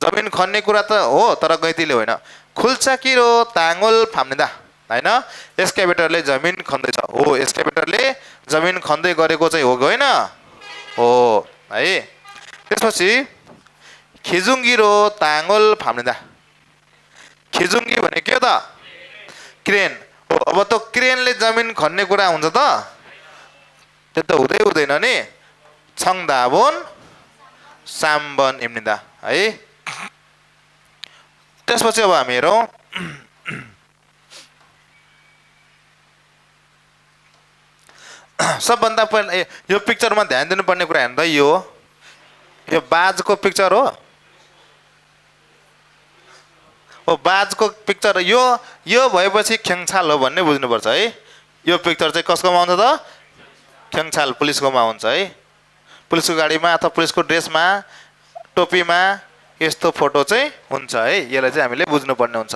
जमिन खन्ने कुरा त हो तर गैतीले होइन। खुल्चाकिरो ताङ्गोल फाम्निदा। होइन? एस्केभेटरले जमिन खन्दैछ। हो एस्केभेटरले जमिन खन्दै गरेको चाहिँ हो होइन? हो है? त्यसपछि खिजुङ्गिरो ताङ्गोल फाम्निदा खिजुङ्गी भने के हो त? क्रेन। हो अब त क्रेनले जमिन खन्ने कुरा हुन्छ त? त्यो त हुँदै हुँदैन नि। छङदाबोन साम्बन इम्निदा है? त्यसपछि अब हामी हेरौँ। सबभन्दा पहिला यो पिक्चरमा ध्यान दिनुपर्ने कुरा हेर्नु त यो यो बाजको पिक्चर हो। हो बाजको पिक्चर यो यो भएपछि ख्याङछाल हो भन्ने बुझ्नुपर्छ है। यो पिक्चर चाहिँ कसकोमा आउँछ त? ख्याङछाल पुलिसकोमा हुन्छ है। पुलिसको गाडीमा अथवा पुलिसको ड्रेसमा टोपीमा यस्तो फोटो चाहिँ हुन्छ है। यसलाई चाहिँ हामीले बुझ्नुपर्ने हुन्छ।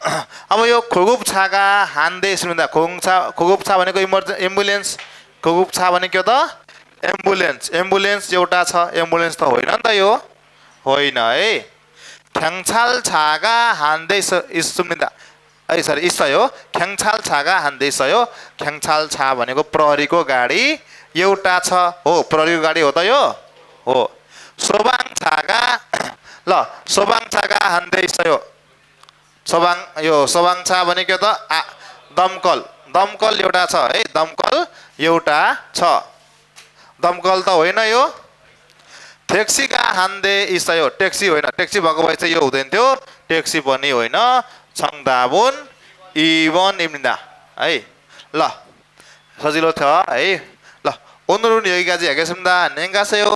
अब यो खुगुप छागा हान्दे सुन्दा खुगुङ छा खुगुप छा भनेको इमर्ज एम्बुलेन्स खुगुप छा भनेको त एम्बुलेन्स एम्बुलेन्स एउटा छ एम्बुलेन्स त होइन नि त यो होइन है ख्याङछाल छागा हान्दै सुन्दा है सरी इस हो ख्याङछाल छागा हान्दैछ हो ख्याङछाल छा भनेको प्रहरीको गाडी एउटा छ हो प्रहरीको गाडी हो त यो हो सोबाङ छागा ल सोबाङ छागा हान्दैछ यो सोबाङ यो सोबाङछा भनेको त? आ दमकल। दमकल एउटा छ है? दमकल एउटा छ। दमकल त होइन यो। ट्याक्सीका हान्दे इसा यो ट्याक्सी होइन। ट्याक्सी भएको भए चाहिँ यो हुँदैन थियो ट्याक्सी पनि होइन। छङदाबुन इवन इम्निदा है? ल सजिलो थियो है? ल ओनुरुन योगिगाजी हेगेसम्दा नेङ्गासेयो